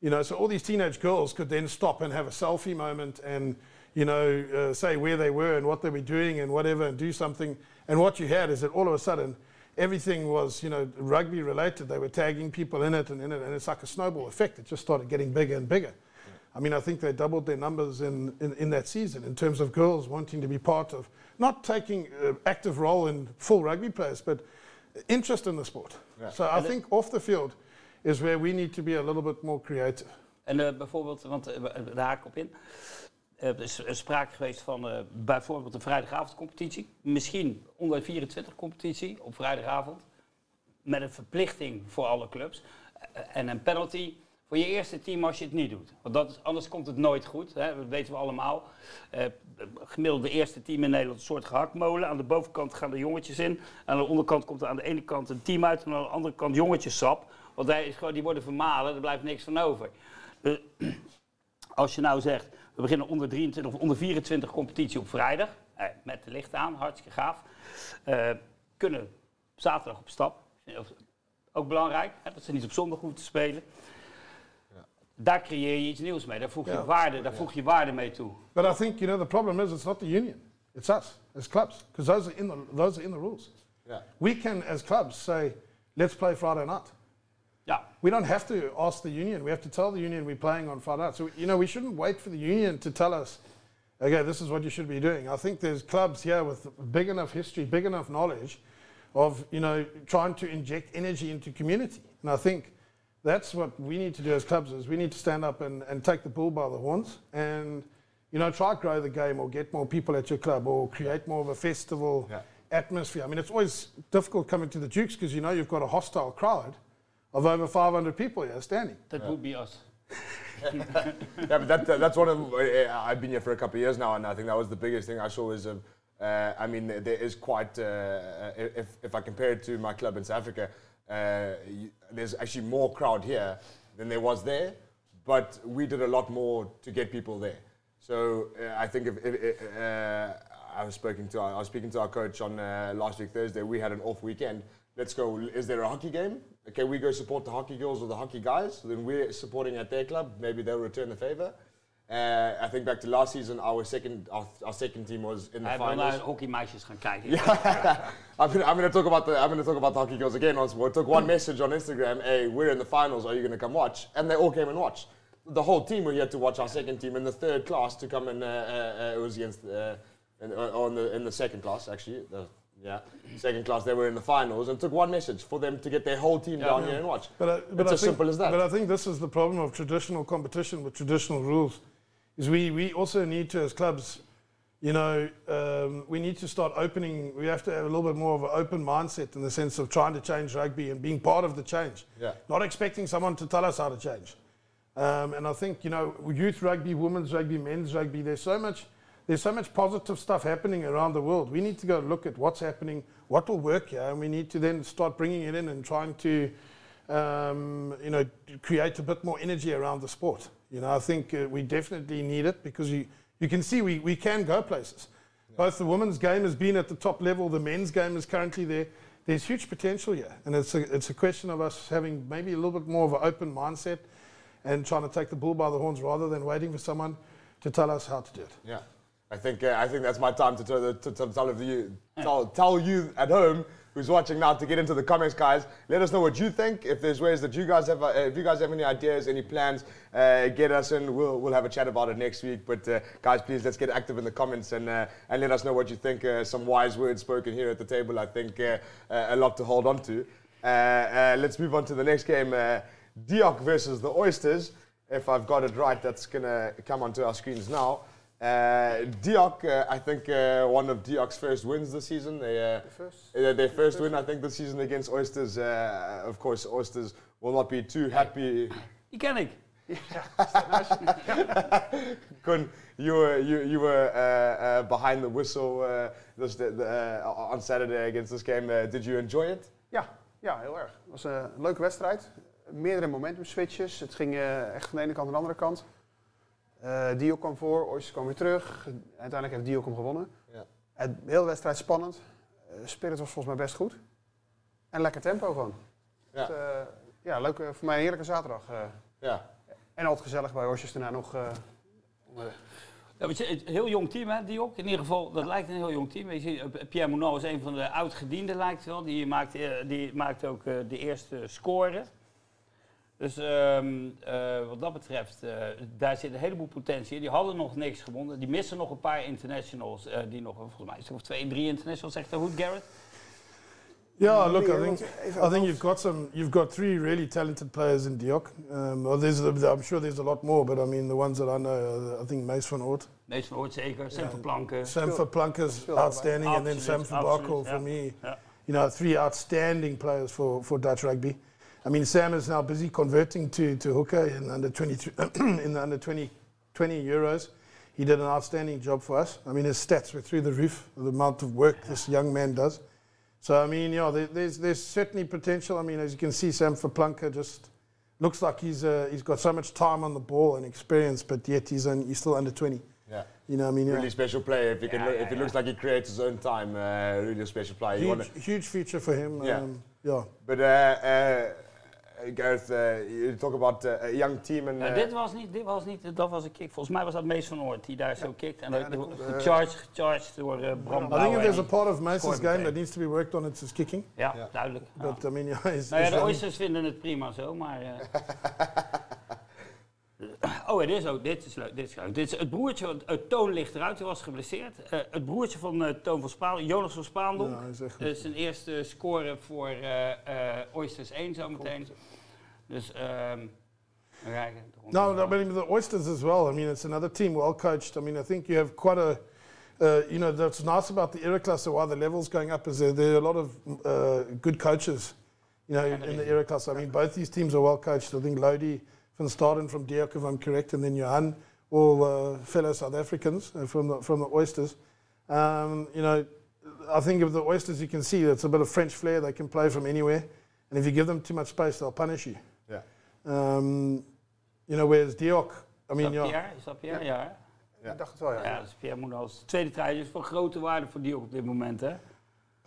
You know, so all these teenage girls could then stop and have a selfie moment and, you know, uh, say where they were and what they were doing and whatever and do something. And what you had is that all of a sudden everything was, you know, rugby related. They were tagging people in it and in it. And it's like a snowball effect. It just started getting bigger and bigger. I mean, I think they doubled their numbers in, in, in that season in terms of girls wanting to be part of, not taking uh, active role in full rugby players, but interest in the sport. So I think off the field is where we need to be a little bit more creative. En eh, bijvoorbeeld, want eh, daar op in. Eh, er is sprake geweest van bijvoorbeeld een vrijdagavondcompetitie. Misschien onder 24 competitie op vrijdagavond. Met een verplichting voor alle clubs. En een penalty voor je eerste team als je het niet doet. Want dat anders komt het nooit goed. Hè? Dat weten we allemaal. Eh gemiddelde eerste team in Nederland een soort gehaktmolen. Aan de bovenkant gaan de jongetjes in. Aan de onderkant komt er aan de ene kant een team uit. En aan de andere kant jongetjessap. Want daar is gewoon, die worden vermalen. Er blijft niks van over. Dus als je nou zegt, we beginnen onder 23 of onder 24 competitie op vrijdag, eh, met de licht aan, hartstikke gaaf. Eh, kunnen zaterdag op stap, ik ook belangrijk, hè, dat ze niet op zondag hoeven te spelen. Daar creëer je iets nieuws mee, daar voeg je, waarde, daar voeg je waarde mee toe. But I think, you know, the problem is it's not the union. It's us as clubs, because those, are in the- those are in the rules. Yeah. We can, as clubs, say, let's play Friday night. We don't have to ask the union. We have to tell the union we're playing on Friday night. So, you know, we shouldn't wait for the union to tell us, okay, this is what you should be doing. I think there's clubs here with big enough history, big enough knowledge of, you know, trying to inject energy into community. And I think that's what we need to do as clubs is we need to stand up and, and take the bull by the horns and, you know, try to grow the game or get more people at your club or create more of a festival Yeah. atmosphere. I mean, it's always difficult coming to the Dukes because, you know, you've got a hostile crowd of over 500 people here standing. dat would be us. yeah, but that, that- that's one of. Uh, I've been here for a couple of years now, and I think that was the biggest thing I saw. Is, um, uh, I mean, there is quite. Uh, if if I compare it to my club in South Africa, uh, you, there's actually more crowd here than there was there, but we did a lot more to get people there. So uh, I think if, if uh, I was speaking to our, I was speaking to our coach on uh, last week Thursday. We had an off weekend. Let's go. Is there a hockey game? Can we go support the hockey girls or the hockey guys? Then we're supporting at their club. Maybe they'll return the favor. Uh, I think back to last season, our second our, our second team was in the finals. naar hockeymeisjes gaan kijken. I'm gonna, I'm gonna talk about the I'm gonna talk about the hockey girls again once more. took one message on Instagram, hey, we're in the finals, are you gonna come watch? And they all came and watched. The whole team were here to watch our second team in the third class to come and uh, uh, uh, it was against uh, in, uh, on the in the second class actually. The, yeah, second class. They were in the finals, and it took one message for them to get their whole team down here and watch. But, I, but It's I as think, simple as that. But I think this is the problem of traditional competition with traditional rules. Is we, we also need to, as clubs, you know, um, we need to start opening. We have to have a little bit more of an open mindset in the sense of trying to change rugby and being part of the change. Yeah. Not expecting someone to tell us how to change. Um, and I think you know, youth rugby, women's rugby, men's rugby. There's so much. There's so much positive stuff happening around the world. We need to go look at what's happening, what will work here, and we need to then start bringing it in and trying to, um, you know, create a bit more energy around the sport. You know, I think uh, we definitely need it because you, you can see we, we can go places. Both the women's game has been at the top level, the men's game is currently there. There's huge potential here, and it's a, it's a question of us having maybe a little bit more of an open mindset and trying to take the bull by the horns rather than waiting for someone to tell us how to do it. Yeah, I think uh, I think that's my time to, tell- to, to tell of you tell, tell you at home who's watching now to get into the comments, guys. Let us know what you think. If there's ways that you guys have, uh, if you guys have any ideas, any plans, uh, get us in. We'll we'll have a chat about it next week. But uh, guys, please let's get active in the comments and uh, and let us know what you think. Uh, some wise words spoken here at the table. I think a lot to hold on to. Let's move on to the next game. Uh, Dioc versus the Oysters. If I've got it right, that's gonna come onto our screens now. Uh, Dioc, uh, I think uh, one of Dioc's first wins this season. They, uh, first? uh, their first win, I think, this season against Oysters. Uh, of course, Oysters will not be too happy. Die ken ik. Kun, you were you, you were uh, uh, behind the whistle uh, this, the, the, on Saturday against this game. Uh, did you enjoy it? Ja, ja, heel erg. Het was een leuke wedstrijd. Meerdere momentum switches. Het ging echt van de ene kant naar de andere kant. Eh Dio kwam voor, Oysters kwam weer terug. Uiteindelijk heeft Dio hem gewonnen. Ja. Het, de hele wedstrijd spannend. Eh, Spirit was volgens mij best goed. En lekker tempo gewoon. Ja. Eh, ja, leuke, voor mij een heerlijke zaterdag. eh. Ja. en altijd gezellig bij Oysters daarna nog. eh, eh, Ja, weet je, een heel jong team, hè, die ook. In ieder geval, dat lijkt een heel jong team. Je ziet, Pierre Monod is een van de oud-gedienden, lijkt wel. Die maakt, die maakt ook eh, de eerste score. Dus ehm, eh, wat dat betreft, eh, daar zit een heleboel potentie in. Die hadden nog niks gewonnen. Die missen nog een paar internationals. eh, die nog, volgens mij, is er of twee, drie internationals, zegt hij goed, Garrett? Yeah, look, I think I think you've got some. You've got three really talented players in Dioc. Um, well, there's, I'm sure there's a lot more, but I mean the ones that I know. are, I think Mace van Oort, Meest van Oort zeker, Sam Ja. van Planken. Sam van Planker's Speelde outstanding, and then Sam van Barkel for ja. me. Ja. You know, three outstanding players for, for Dutch rugby. I mean, Sam is now busy converting to, to hooker in under 23 in the under 20, 20 euros. He did an outstanding job for us. I mean, his stats were through the roof. The amount of work this young man does. So I mean, yeah, there, there's there's certainly potential. I mean, as you can see, Sam Verplanker just looks like he's uh, he's got so much time on the ball and experience, but yet he's on, he's still under 20. Yeah. You know, I mean, yeah. Really special player. If he can, Yeah, look, yeah, if he yeah. looks like he creates his own time, uh, really a special player. Huge, wanna- huge future for him. Yeah. Um, yeah. but uh, uh, Gareth, uh, you talk about uh, a young team and. Nou, uh, dit was niet, dit was niet, dat was een kick. Volgens mij was dat Mees van Oort die daar zo kikt. En Ja, dat eh, gecharged, gecharged door uh, Bram I think if there's a part of scoort game that needs to be worked on, it's his kicking. Ja, duidelijk. But I mean, yeah, he's, Nou ja, de Oysters vinden het prima zo, maar... eh. oh, het is ook, dit is leuk, dit is leuk. Dit is het broertje, van- uh, Toon ligt eruit, hij was geblesseerd. Eh, het broertje van eh, Toon van Spaandel, Jonas van Spaandel. Ja, is echt is zijn eerste score voor eh, eh, Oysters 1 zometeen. Dus, ronde No, I mean the Oysters as well. I mean, it's another team well coached. I mean, I think you have quite a, uh, you know, that's nice about the era cluster. Why the levels going up is there, there are a lot of uh, good coaches, you know, in the era cluster. I mean, both these teams are well coached. I think Lodi van Staden from Dioc, if I'm correct, and then Johan, all uh, fellow South Africans uh, from the from the Oysters. Um, you know, I think of the Oysters, you can see it's a bit of French flair. They can play from anywhere, and if you give them too much space, they'll punish you. Yeah. Um, you know, whereas Dioc, I mean, dat yeah, Pierre? Is dat Pierre? Ja. hè? Ja. Ik dacht het wel, ja. Ja, dat is Pierre Mounos. Tweede trui is van grote waarde voor die ook op dit moment, hè?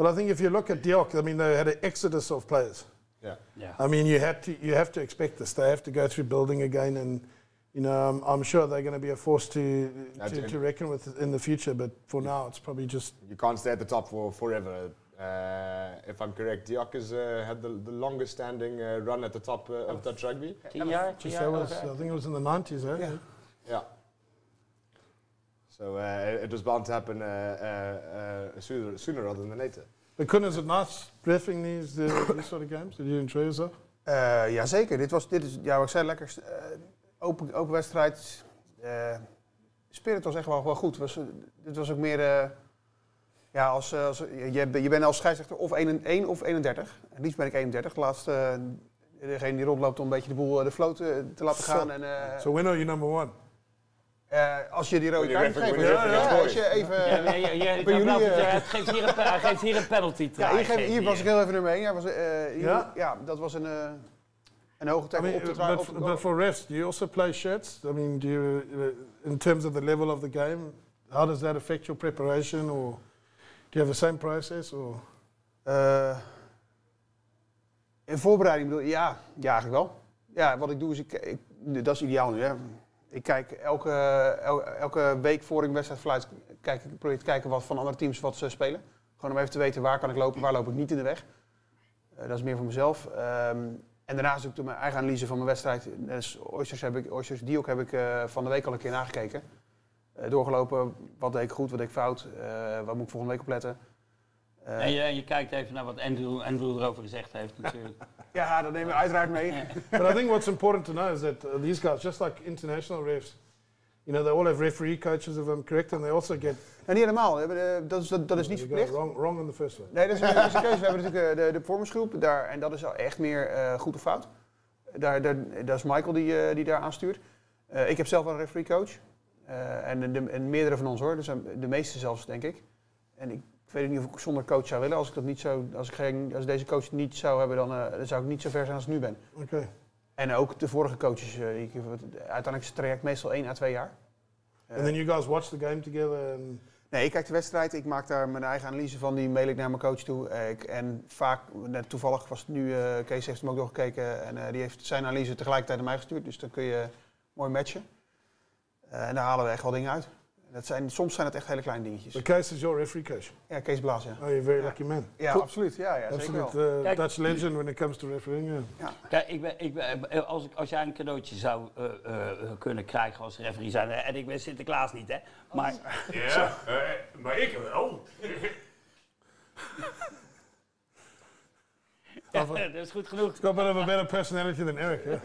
but I think if you look at Dioc, I mean, they had an exodus of players. Yeah. yeah. I mean, you had to, you have to expect this. They have to go through building again, and you know, I'm, I'm sure they're going to be a force to, to, to reckon with in the future. But for now, it's probably just You can't stay at the top for forever. Uh, if I'm correct, Diak has uh, had the, the longest standing uh, run at the top uh, of Dutch rugby. Tien jaar? Was. I think it was in the 90s, eh? Yeah. Yeah. So uh, it was bound to happen uh, uh, uh, sooner, sooner rather than later. But Kun, is it nice refing these, uh, these sort of games? Did you enjoy yourself? Eh, Jazeker, dit was, dit is, ja, wat ik zei, lekker eh, open, open wedstrijd. Eh spirit was echt wel, wel goed. Was, eh, dit was ook meer, eh, ja, als, eh, als, je, je bent- je bent als scheidsrechter of 1, 1 of 31. Het liefst ben ik 31. De laatste, eh, degene die rondloopt om een beetje de boel, eh, de float eh, te laten gaan. En, eh, So when are you number one? eh, als je die rode kaart geeft, ja, als je even... Ja, ja, jullie, eh, geeft hier een, hij geeft hier een penalty Ja, hier, geeft hier was ik heel even nummer 1. Ja, was, eh, hier- Ja? ja, dat was een, eh, een hoge I tackle mean, op de uh, but, op de but for refs, do you also play shirts? I mean, do you, uh, in terms of the level of the game, how does that affect your preparation, or do you have the same process? Eh, in voorbereiding bedoel? Ja, ja, eigenlijk wel. Ja, wat ik doe is, ik, dat is ideaal nu. Hè. Ik kijk elke, el- elke week voor ik wedstrijd fluit, kijk, ik probeer te kijken wat van andere teams wat ze spelen. Gewoon om even te weten waar kan ik lopen, waar loop ik niet in de weg. Eh, dat is meer voor mezelf. Ehm, en daarnaast doe ik mijn eigen analyse van mijn wedstrijd. Dus Oysters, heb ik, Oysters Diok heb ik eh, van de week al een keer nagekeken. Eh, doorgelopen, wat deed ik goed, wat deed ik fout, eh, wat moet ik volgende week opletten. Eh, En je, en je kijkt even naar wat Andrew, Andrew erover gezegd heeft natuurlijk. Ja, dat nemen we uiteraard mee. but I think what's important to know is that uh, these guys, just like international refs, you know, they all have referee coaches, if I'm correct, and they also get. Nou, niet helemaal. Dat is, dat, dat is niet verplicht. Wrong, wrong on the first one. Nee, dat is, een- dat is een keuze. We hebben natuurlijk de, de performancegroep daar, en dat is al echt meer eh, goed of fout. Daar, daar, dat is Michael die, die daar aanstuurt. Eh, ik heb zelf wel een referee coach. Eh, en, de, en meerdere van ons hoor, dus de meeste zelfs denk ik. En ik, ik weet niet of ik zonder coach zou willen. Als ik, dat niet zo, als ik, geen, als deze coach niet zou hebben, dan, eh, dan zou ik niet zo ver zijn als ik nu ben. Okay. En ook de vorige coaches. eh, die ik- uiteindelijk is het traject meestal 1 à 2 jaar. and then you guys watch the game together, and Nee, ik kijk de wedstrijd. Ik maak daar mijn eigen analyse van. Die mail ik naar mijn coach toe. Eh, ik, en vaak, net toevallig was het nu, eh, Kees heeft hem ook doorgekeken. En eh, die heeft zijn analyse tegelijkertijd naar mij gestuurd. Dus dan kun je mooi matchen. Eh, en daar halen we echt wel dingen uit. Dat zijn, soms zijn het echt hele kleine dingetjes. the case is your referee coach. Ja, Kees Blaas, ja. Oh, you're a very Ja. lucky man. Ja, Cool. absoluut. Ja, ja zeker wel. Absolute uh, Kijk- Dutch legend when it comes to refereeing. Yeah. Kijk, ik ben, ik ben, eh, als, ik, als jij een cadeautje zou eh, eh, kunnen krijgen als referee zijn, hè, en ik ben Sinterklaas niet, hè, maar Ja, eh, maar ik wel. ja, dat is goed genoeg. Bit of a better personality than Eric. Yeah?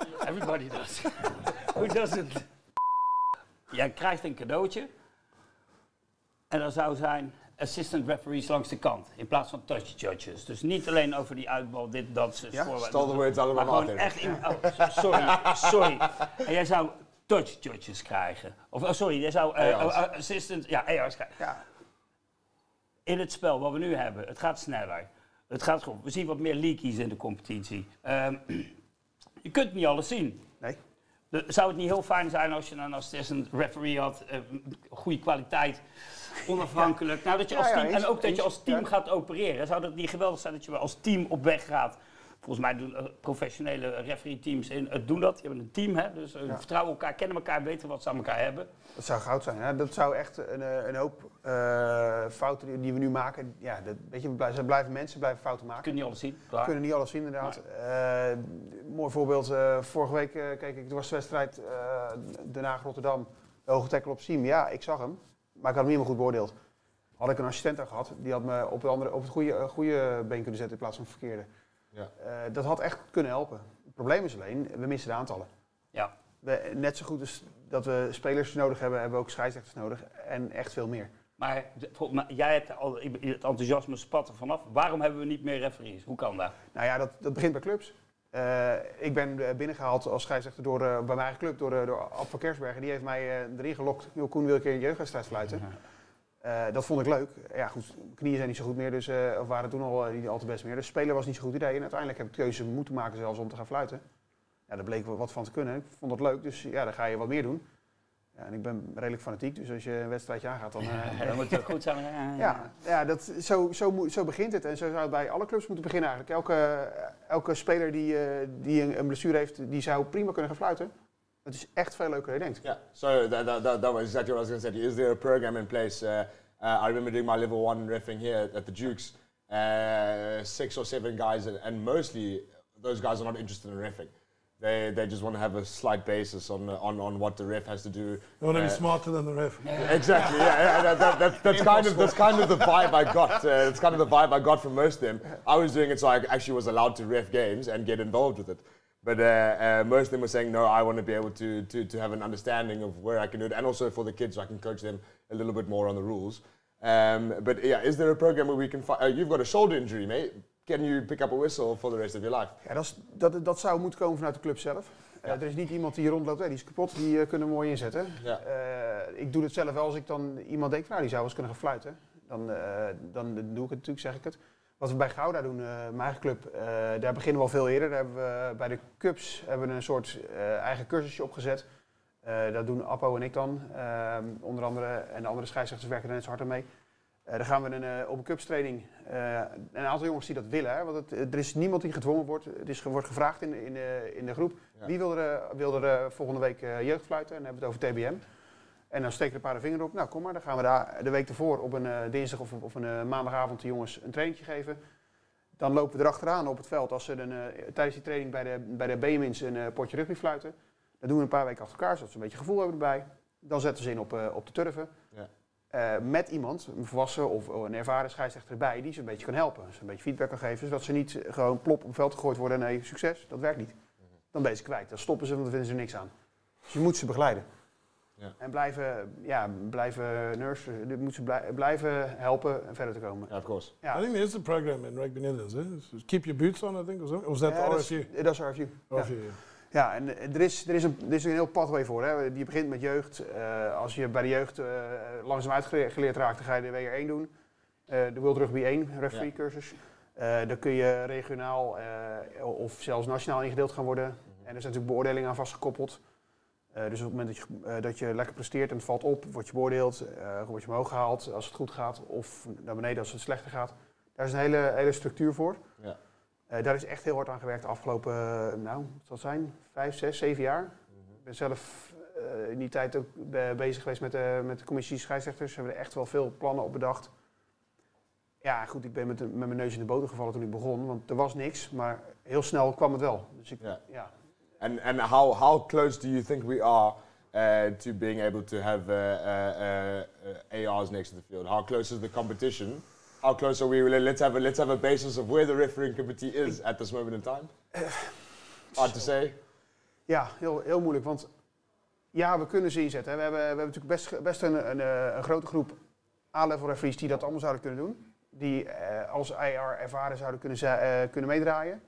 Everybody does. Who doesn't? Jij krijgt een cadeautje en dat zou zijn assistant referees langs de kant in plaats van touch judges. Dus niet alleen over die uitbal, dit, dat, ze Ja? Stole the words of Maar gewoon echt in, oh, sorry, sorry. En jij zou touch judges krijgen. Of oh, sorry, jij zou eh, assistant, ja, AR's krijgen. Ja. In het spel wat we nu hebben, het gaat sneller. Het gaat goed. We zien wat meer leakies in de competitie. Ehm, je kunt niet alles zien. Nee. De- zou het niet heel fijn zijn als je een assistant referee had, eh, goede kwaliteit, onafhankelijk. Nou, dat je als ja, team, eens, en ook dat je als team gaat opereren. Zou dat niet geweldig zijn dat je als team op weg gaat? Volgens mij doen eh, professionele referee teams in, eh, doen dat. Die hebben een team, hè? dus eh, Ja. vertrouwen elkaar, kennen elkaar, weten wat ze aan elkaar hebben. Dat zou goud zijn. Hè? Dat zou echt een, een hoop fouten die, die we nu maken. Ja, dat, weet je, we blijven, ze blijven mensen, blijven fouten Je maken. kunt niet alles zien. Klaar. kunnen niet alles zien, inderdaad. Mooi voorbeeld. vorige week keek ik, er was de wedstrijd Den Haag-Rotterdam. De hoge tackle op Siem. Ja, ik zag hem. Maar ik had hem niet helemaal goed beoordeeld. Had ik een assistent daar gehad, die had me op, de andere, op het goede, goede been kunnen zetten in plaats van het verkeerde. Ja. Eh, dat had echt kunnen helpen. Het probleem is alleen, we missen de aantallen. Ja. We, net zo goed als dat we spelers nodig hebben, hebben we ook scheidsrechters nodig. En echt veel meer. Maar, jij hebt al, het enthousiasme spat er vanaf. Waarom hebben we niet meer referees? Hoe kan dat? Nou ja, dat, dat begint bij clubs. Eh, ik ben eh, binnengehaald als scheidsrechter door, eh, bij mijn eigen club door, eh, door Ab van Kersbergen. Die heeft mij eh, erin gelokt. Joh, Koen wil een keer een jeugdwedstrijd fluiten. Eh, dat vond ik leuk. Ja goed, knieën zijn niet zo goed meer, dus, eh, of waren toen al eh, niet al te best meer. Dus spelen was niet zo'n goed idee. En uiteindelijk heb ik de keuze moeten maken zelfs om te gaan fluiten. Ja, daar bleek wat van te kunnen. Ik vond dat leuk, dus ja, dan ga je wat meer doen. Ja, en ik ben redelijk fanatiek, dus als je een wedstrijdje aangaat, dan... eh, Dat moet ook goed zijn. Ja, ja, ja dat, zo, zo, zo begint het. En zo zou het bij alle clubs moeten beginnen eigenlijk. Elke, elke speler die, die een, een blessure heeft, die zou prima kunnen gaan fluiten. Het is echt veel leuker dan je denkt. Yeah. So that, that, that, that was exactly what I was going to say. Is there a program in place? Uh, uh, I remember doing my level one riffing here at the Dukes. Uh, six or seven guys, and, and mostly those guys are not interested in riffing. They, they just want to have a slight basis on, uh, on, on what the ref has to do. You want to Uh, be smarter than the ref. Exactly. Yeah, yeah that, that, that, that's kind of that's kind of the vibe I got. Uh, that's kind of the vibe I got from most of them. I was doing it so I actually was allowed to ref games and get involved with it. But uh, uh, most of them were saying, no, I want to be able to, to, to have an understanding of where I can do it, and also for the kids, so I can coach them a little bit more on the rules. Um, but yeah, is there a program where we can? Fi- uh, you've got a shoulder injury, mate. Can you pick up a whistle for the rest of your life? Ja, dat, is, dat, dat zou moeten komen vanuit de club zelf. Eh, er is niet iemand die hier rondloopt, hey, die is kapot, die eh, kunnen we mooi inzetten. Ja. Eh, ik doe het zelf wel als ik dan iemand denk, nou die zou wel eens kunnen gaan fluiten. Dan, dan doe ik het natuurlijk, zeg ik het. Wat we bij Gouda doen, eh, mijn eigen club, eh, daar beginnen we al veel eerder. Daar hebben we, bij de Cups hebben we een soort eh, eigen cursusje opgezet. Eh, dat doen Appo en ik dan, ehm, onder andere. En de andere scheidsrechters werken er net zo hard aan mee. Eh, dan gaan we een, eh, op een cupstraining. eh een aantal jongens die dat willen, hè, want het, er is niemand die gedwongen wordt. Het is, wordt gevraagd in, in, eh, in de groep. Ja. Wie wil er, eh, wil er eh, volgende week eh, jeugdfluiten? En dan hebben we het over TBM. En dan steken er een paar de vinger op. Nou, kom maar. Dan gaan we daar de week ervoor op een eh, dinsdag of, of een eh, maandagavond de jongens een traintje geven. Dan lopen we erachteraan op het veld als ze een, eh, tijdens die training bij de, bij de Benjamins een potje rugby fluiten. Dat doen we een paar weken achter elkaar, zodat ze een beetje gevoel hebben erbij. Dan zetten ze in op, op de turven. Ja. Met iemand, een volwassen of een ervaren scheidsrechter erbij, die ze een beetje kan helpen. Ze een beetje feedback kan geven, zodat ze niet gewoon plop op het veld gegooid worden en nee, succes, dat werkt niet. Dan ben je ze kwijt, dan stoppen ze, want dan vinden ze er niks aan. Dus je moet ze begeleiden. Ja. En blijven, ja, blijven nursen, je moet ze blij- blijven helpen en verder te komen. Yeah, of course. Ja. I think there's a program in Rugby Netherlands. Eh? Keep your boots on, I think, or. Or was that Ja, the dat RFU? is- Dat is RFU. Ja. RFU, yeah. Ja, en er is, er, is een, er is een heel pathway voor. Hè. Je begint met jeugd. Eh, als je bij de jeugd eh, langzaam uitgeleerd raakt, dan ga je de WR1 doen. Eh, de World Rugby 1 referee Ja. cursus. Eh, dan kun je regionaal eh, of zelfs nationaal ingedeeld gaan worden. En er zijn natuurlijk beoordelingen aan vastgekoppeld. Eh, dus op het moment dat je, eh, dat je lekker presteert en het valt op, word je beoordeeld, eh word je omhoog gehaald als het goed gaat, of naar beneden als het slechter gaat. Daar is een hele, hele structuur voor. Ja. Daar is echt heel hard aan gewerkt de afgelopen, nou, wat zal het zijn, vijf, zes, zeven jaar. Ik ben zelf in die tijd ook be- bezig geweest met de, met de commissie scheidsrechters. We hebben er echt wel veel plannen op bedacht. Ja, goed, ik ben met, de- met mijn neus in de boter gevallen toen ik begon, want er was niks, maar heel snel kwam het wel. Dus ik, Ja. ja. And and how how close do you think we are uh, to being able to have uh, uh, uh, ARs next to the field? How close is the competition? How close are we? Let's have a let's have a basis of where the refereeing committee is at this moment in time. Hard to say. Ja, heel, heel moeilijk. Want ja, we kunnen ze inzetten. hè. We hebben, we hebben natuurlijk best, best een, een, eh, een grote groep A-level referees die dat allemaal zouden kunnen doen. Die eh, als IR ervaren zouden kunnen, eh, kunnen meedraaien.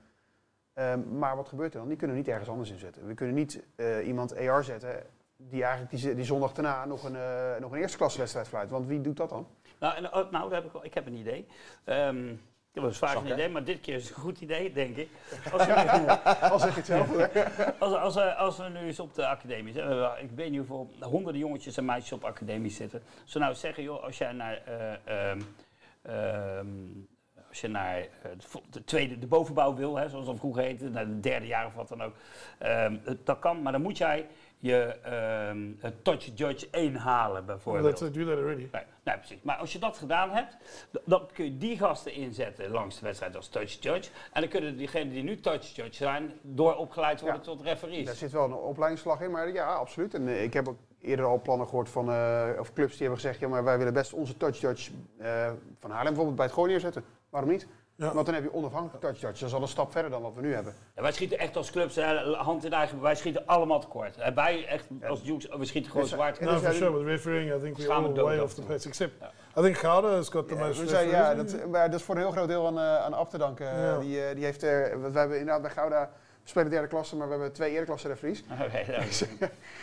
Ehm, maar wat gebeurt er dan? Die kunnen we niet ergens anders inzetten. We kunnen niet eh, iemand AR zetten die eigenlijk die, zondag daarna nog een, eh, nog een eerste klasse wedstrijd fluit. Want wie doet dat dan? Nou, en, oh, nou daar heb ik, wel- ik heb een idee. Ehm, ik heb wel eens vaak een idee, maar dit keer is het een goed idee, denk ik. Als we, Al zeg je het zelf. als, als, we- als we nu eens op de academie zitten, ik weet niet hoeveel honderden jongetjes en meisjes op academie zitten. Als we nou zeggen, joh, als jij naar, eh, ehm, ehm, als je naar eh, de tweede, de bovenbouw wil, hè, zoals dat vroeger heette, naar de derde jaar of wat dan ook, ehm, het- dat kan, maar dan moet jij je het touch judge 1 halen bijvoorbeeld. let's do that already. Nee, nee, precies. Maar als je dat gedaan hebt, dan kun je die gasten inzetten langs de wedstrijd als touch judge. En dan kunnen diegenen die nu touch judge zijn, door opgeleid worden Ja. tot referees. Daar zit wel een opleidingsslag in, maar ja, absoluut. En eh, ik heb ook eerder al plannen gehoord van eh, of clubs die hebben gezegd, ja, maar wij willen best onze touch judge van Haarlem bijvoorbeeld bij het gooi neerzetten. Waarom niet? Ja. Want dan heb je onafhankelijke touch judge. Dat is al een stap verder dan wat we nu hebben. Ja, wij schieten echt als clubs, hè, hand in eigen, wij schieten allemaal tekort. Hè, wij echt als Dukes, we schieten gewoon zwart. Ja, No, dus for hij- sure. With refereeing, I think Schamen all way af off en the pace. Except, I think Gouda has got the Ja, most we zijn, ja, dat, maar dat is voor een heel groot deel aan, eh, aan Ab te danken. Ja. Die, eh, die heeft er, we hebben inderdaad bij Gouda, we spelen derde klasse, maar we hebben twee eerste klasse referees. Oké, ja.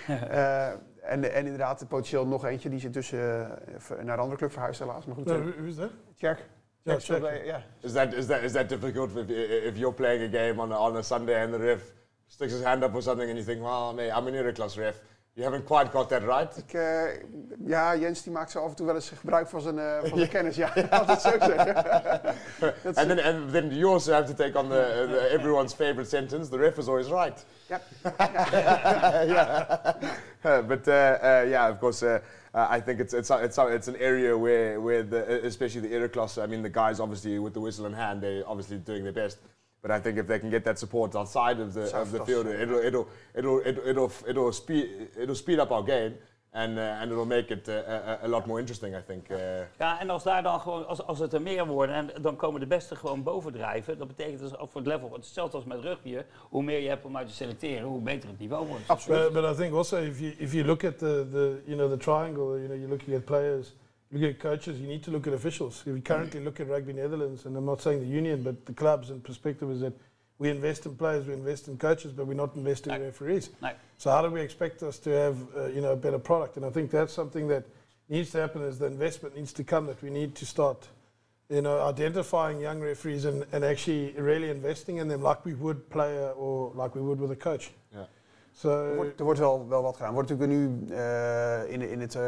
Eh, en, en inderdaad, potentieel nog eentje, die is intussen eh, naar een andere club verhuisd helaas. Maar goed, eh, who- who's that? Tjerk. Ja, Tjerk speelt Tjerk. Is that is that is that difficult if, if you're playing a game on a, on a Sunday and the ref sticks his hand up or something and you think, well, mate, I'm an class ref. you haven't quite got that right. Ik, eh, ja, Jens die maakt zo af en toe wel eens gebruik van zijn, eh, van zijn kennis. Ja, laat het zo zeggen. And then, and then you also have to take on the, the everyone's favorite sentence: the ref is always right. Ja. yeah. Uh, but uh, uh, yeah, of course, uh, I think it's it's it's it's an area where where the especially the era class. I mean, the guys obviously with the whistle in hand, they're obviously doing their best. But I think if they can get that support outside of the of the field, it'll it'll it'll it'll it'll, it'll speed it'll speed up our game. And, uh, and it'll make it uh, a, a lot more interesting, I think. Uh, Ja, en als daar dan gewoon, als, als het er meer worden en dan komen de beste gewoon bovendrijven, dat betekent dus ook voor het level, hetzelfde als met rugby, hè, hoe meer je hebt om uit te selecteren, hoe beter het niveau wordt. But, but I think also if you if you look at the, the you know the triangle, you know you're looking at players, you look at coaches, you need to look at officials. If you currently look at Rugby Netherlands, and I'm not saying the union, but the clubs and perspective is that we invest in players, we invest in coaches, but we're not investing in referees. No. So how do we expect us to have uh, you know a better product? And I think that's something that needs to happen. Is the investment needs to come that we need to start. You know, identifying young referees and, and actually really investing in them like we would player or like we would with a coach. Yeah. So Er wordt, er wordt wel, wel wat gedaan. Wordt natuurlijk nu eh, in, in het uh,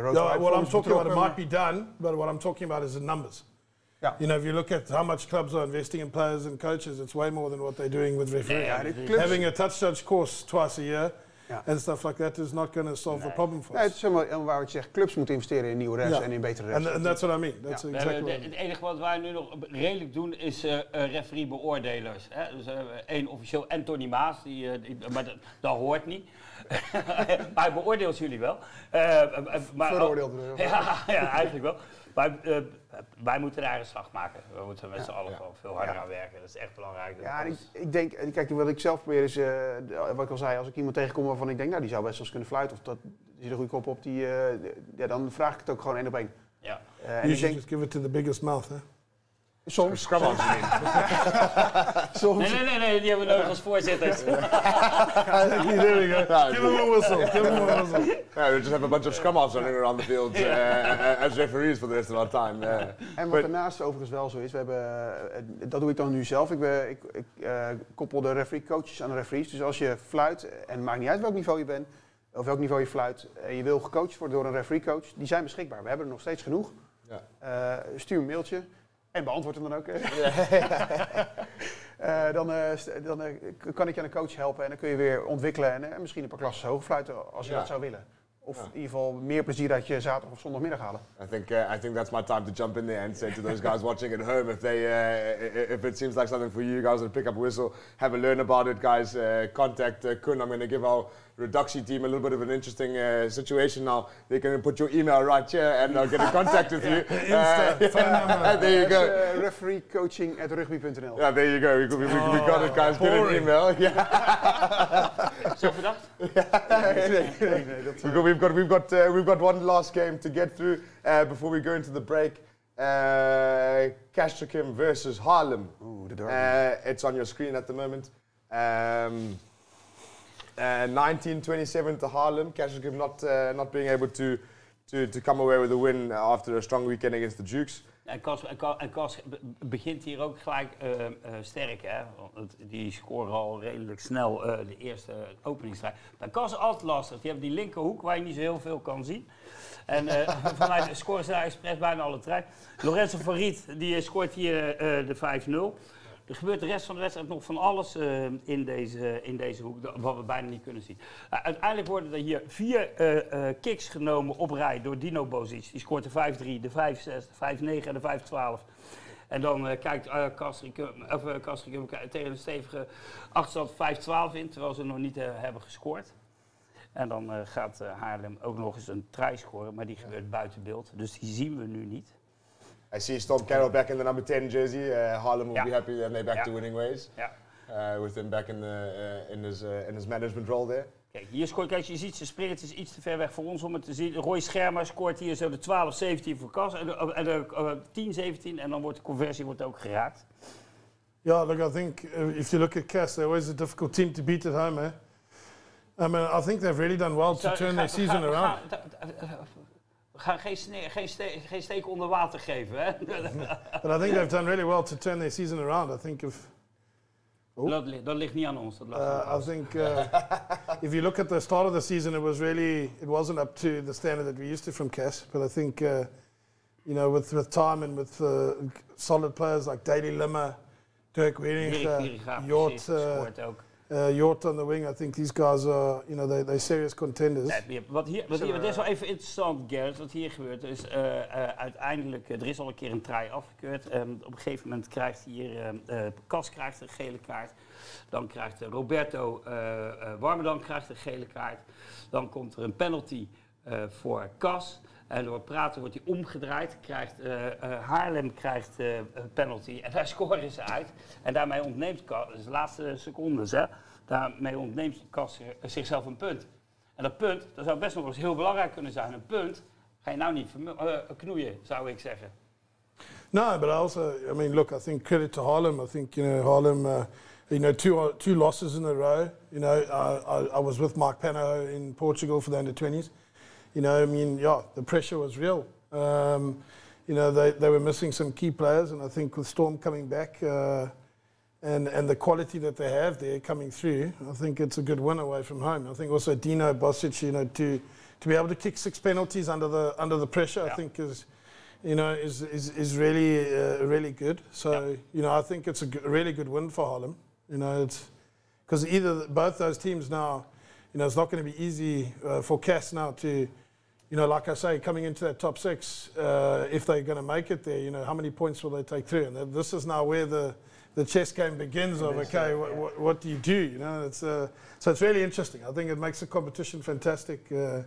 rood No, what I'm Fonds talking about, it betrokken, might be done, but what I'm talking about is the numbers. Ja. You know, if you look at how much clubs are investing in players and coaches, it's way more than what they're doing with clubs, Having a touch judge course twice a year Ja. and stuff like that is not going to solve the Nee. problem for nee, het us. is helemaal, helemaal waar wat je zegt. Clubs moeten investeren in nieuwe refs Ja. en in betere refs. And, and that's what I mean. That's Ja. Exactly what I de- mean. het enige wat wij nu nog redelijk doen is eh eh, referee-beoordelers. Hè? Dus we hebben één officieel en Tony Maas, die, eh, die- maar dat, dat hoort niet. maar hij beoordeelt jullie wel. Eh, eh, eh, maar, Veroordeeld. Ja, ja, eigenlijk wel. Maar eh, wij moeten daar een slag maken. We moeten met z'n allen ja. gewoon veel harder Ja. aan werken. Dat is echt belangrijk. Ja, ik, ik denk, en kijk, wat ik zelf probeer is, eh, de- wat ik al zei, als ik iemand tegenkom waarvan ik denk, nou die zou best wel eens kunnen fluiten, of dat zit een goede kop op, die, eh, ja, dan vraag ik het ook gewoon één op één. ja. Eh, en ik should denk, just give it to the biggest mouth. Huh? Soms, scrum soms, Nee, nee, nee, nee, die hebben we nodig als voorzitters. Give him whistle. Him. Yeah, we just have a bunch of scrum offs running around the field uh, as referees for the rest of our time. Yeah. En wat daarnaast overigens wel zo is, we hebben, eh, dat doe ik dan nu zelf. Ik, ben, ik, ik eh, koppel de referee coaches aan de referees. Dus als je fluit, en het maakt niet uit welk niveau je bent, of welk niveau je fluit, en je wil gecoacht worden door een referee coach, die zijn beschikbaar. We hebben er nog steeds genoeg. Ja. Eh, stuur een mailtje en beantwoord hem dan ook. Eh, dan eh, dan eh, kan ik je aan een coach helpen en dan kun je weer ontwikkelen en misschien een paar klassen hoger fluiten als je Ja. dat zou willen. Of in ieder geval meer plezier uit je zaterdag of zondagmiddag halen. I think I think that's my time to jump in there and say to those guys watching at home, if they if it seems like something for you, guys to pick up whistle, have a learn about it, guys. Uh, contact Kun. I'm going to give our reduction team a little bit of an interesting uh, situation now. They can put your email right here, and I'll get in contact with you. Insta, Uh, phone number. there you Dat is, go. eh, refereecoaching@rugby.nl. Yeah, there you go. We, we, we, we got it, guys. Get an boring. email. Yeah. We've got, we've got, we've got, uh, we've got one last game to get through uh, before we go into the break. Uh, Castricum versus Harlem. Oeh, de derby. Uh, it's on your screen at the moment. Um, uh, 1927 to Harlem. Castricum not, uh, not being able to, to, to come away with a win after a strong weekend against the Dukes. En be- begint hier ook gelijk eh, eh, sterk, hè? Want die scoren al redelijk snel eh, de eerste openingsstrijd. Maar is altijd lastig. Die die linkerhoek waar je niet zo heel veel kan zien. En eh, vanuit scoren ze daar expres bijna alle trein. Lorenzo Farid die eh, scoort hier eh, de 5-0. Er gebeurt de rest van de wedstrijd nog van alles eh, in, deze, in deze hoek, wat we bijna niet kunnen zien. Uh, uiteindelijk worden er hier vier eh, eh, kicks genomen op rij door Dino Bozic. Die scoort de 5-3, de 5-6, de 5-9 en de 5-12. En dan eh, kijkt uh, Castricum, eh, tegen een stevige achterstand 5-12 in, terwijl ze nog niet eh, hebben gescoord. En dan eh, gaat eh, Haarlem ook nog eens een try scoren, maar die gebeurt buiten beeld. Dus die zien we nu niet. I see Storm Carroll back in the number 10 jersey. Uh, Harlem will Yeah. be happy and they're back Yeah. to winning ways. Ja. Uh, with him back in, the, uh, in, his, uh, in his management role there. Kijk, hier scoort, kijk, je ziet, springen, het is iets te ver weg voor ons om het te zien. Roy Schermer scoort hier zo de 12-17 voor Kas en de, en de eh, 10-17 en dan wordt de conversie wordt ook geraakt. Yeah, look, I think uh, if you look at Cass, they're always a difficult team to beat at home, eh? I mean, I think they've really done well to turn their season around. We gaan geen, sne- geen, ste- geen steek onder water geven, hè? But I think they've done really well to turn their season around. I think if Dat, ligt- dat ligt niet aan ons. Dat lag Uh, I think uh, if you look at the start of the season, it was really it wasn't up to the standard that we used to from Cass. But I think uh, you know with with time and with uh, solid players like Daly Limmer, Dirk Weering, Dirk uh, Jort, uh, scoort ook. Uh, Jort on the wing. I think these guys are you know they serious contenders. Wat hier, wat hier, is wel even interessant, Gerrit, wat hier gebeurt is eh, eh, uiteindelijk, eh, er is al een keer een try afgekeurd. Op een gegeven moment krijgt hier, eh, eh, Cas krijgt een gele kaart. Dan krijgt eh, Roberto eh eh, Warmerdam krijgt een gele kaart. Dan komt er een penalty eh, voor Cas. En door praten wordt hij omgedraaid. Krijgt, eh, eh, Haarlem krijgt eh, een penalty. En daar scoren ze uit. En daarmee ontneemt dus de laatste secondes, hè, daarmee ontneemt zich- zichzelf een punt. En dat punt, dat zou best nog eens heel belangrijk kunnen zijn. Een punt ga je nou niet knoeien, zou ik zeggen. No, but also, I mean, look, I think credit to Harlem. I think, you know, Harlem, uh, you know, two, two losses in a row. You know, I, I, was with Mark Pano in Portugal for the under 20s. You know, I mean, yeah, the pressure was real. Um, you know, they, they were missing some key players, and I think with Storm coming back uh, and, and the quality that they have there coming through, I think it's a good win away from home. I think also Dino Bosic, you know, to, to be able to kick six penalties under the, under the pressure, I think is you know, is is, is really uh, really good. So you know, I think it's a g- really good win for Harlem. You know, it's because either both those teams now, you know, it's not going to be easy uh, for Cass now to, you know, like I say, coming into that top six, uh, if they're going to make it there, you know, how many points will they take through? And th- this is now where the the chess game begins of okay, what, what, what do you do? You know, it's uh, so it's really interesting. I think it makes the competition fantastic, uh,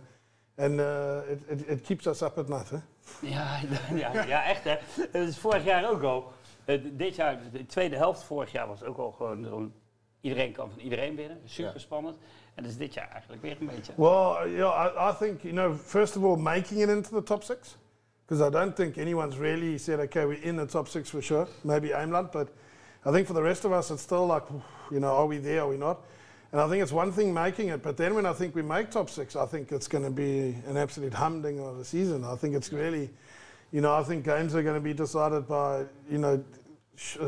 and uh, it, it, it keeps us up at night. Huh? Ja, ja, ja echt hè. Het is vorig jaar ook al. Eh, dit jaar, de tweede helft vorig jaar was ook al gewoon. Iedereen kan van iedereen winnen. Super spannend. En dat is dit jaar eigenlijk weer een beetje. Well, yeah, I, I think, you know, first of all, making it into the top six. Because I don't think anyone's really said, okay, we're in the top six for sure. Maybe Aimland, but I think for the rest of us, it's still like, you know, are we there, are we not? And I think it's one thing making it, but then when I think we make top six, I think it's going to be an absolute humding of a season. I think it's really, you know, I think games are going to be decided by, you know,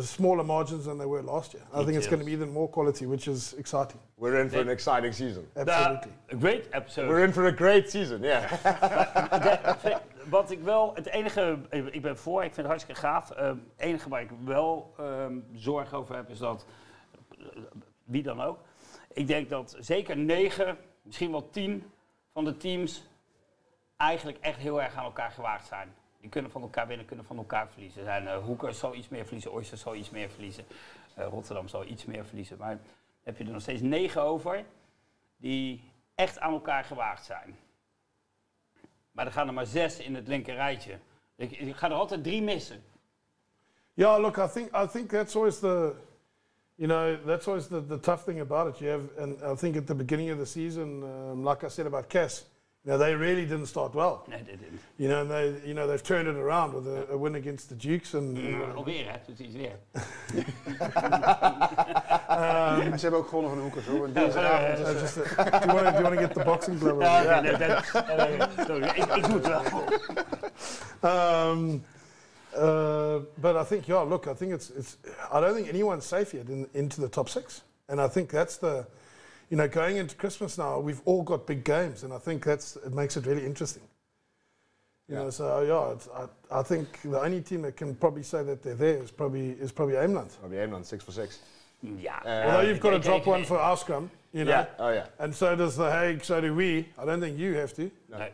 smaller margins than they were last year. I think it's going to be even more quality, which is exciting. We're in for an exciting season. Absolutely. A great episode. We're in for a great season, yeah. De- wat ik wel, het enige, ik ben voor, ik vind het hartstikke gaaf. Ehm, Het enige waar ik wel ehm, zorg over heb is dat, eh, wie dan ook, ik denk dat zeker negen, misschien wel tien van de teams eigenlijk echt heel erg aan elkaar gewaagd zijn. Die kunnen van elkaar winnen, kunnen van elkaar verliezen. Zijn, eh Hoekers zal iets meer verliezen, Oysters zal iets meer verliezen, eh, Rotterdam zal iets meer verliezen. Maar heb je er nog steeds negen over die echt aan elkaar gewaagd zijn. Maar er gaan er maar zes in het linker rijtje. Ik, ik ga er altijd drie missen. Yeah, look, I think I think that's always the, you know, that's always the, the tough thing about it. You have, and I think at the beginning of the season, um, like I said about Cass, you know, they really didn't start well. No, they didn't. You know, and they, you know, they've turned it around with a, a win against the Dukes, and alweer, hè? Doet hij het weer. En ze hebben ook gewonnen van de hoekers hoor. En dinsdagavond is, uh, just, uh, do you want to do you want to get the boxing glove? Ja, over nee, nee, dat- eh, sorry, ik, ik doe het wel. Um, uh, but I think, yeah, look, I think it's, it's, I don't think anyone's safe yet in, into the top six. And I think that's the, you know, going into Christmas now, we've all got big games. And I think that's, it makes it really interesting. You know, so yeah, it's, I, I think the only team that can probably say that they're there is probably, is probably Aimland. I'll be aiming on six for six. Ja. Uh, Although you've got to drop one for our you know. Yeah. Oh, yeah. And so does the Hague, so do we. I don't think you have to. Nee.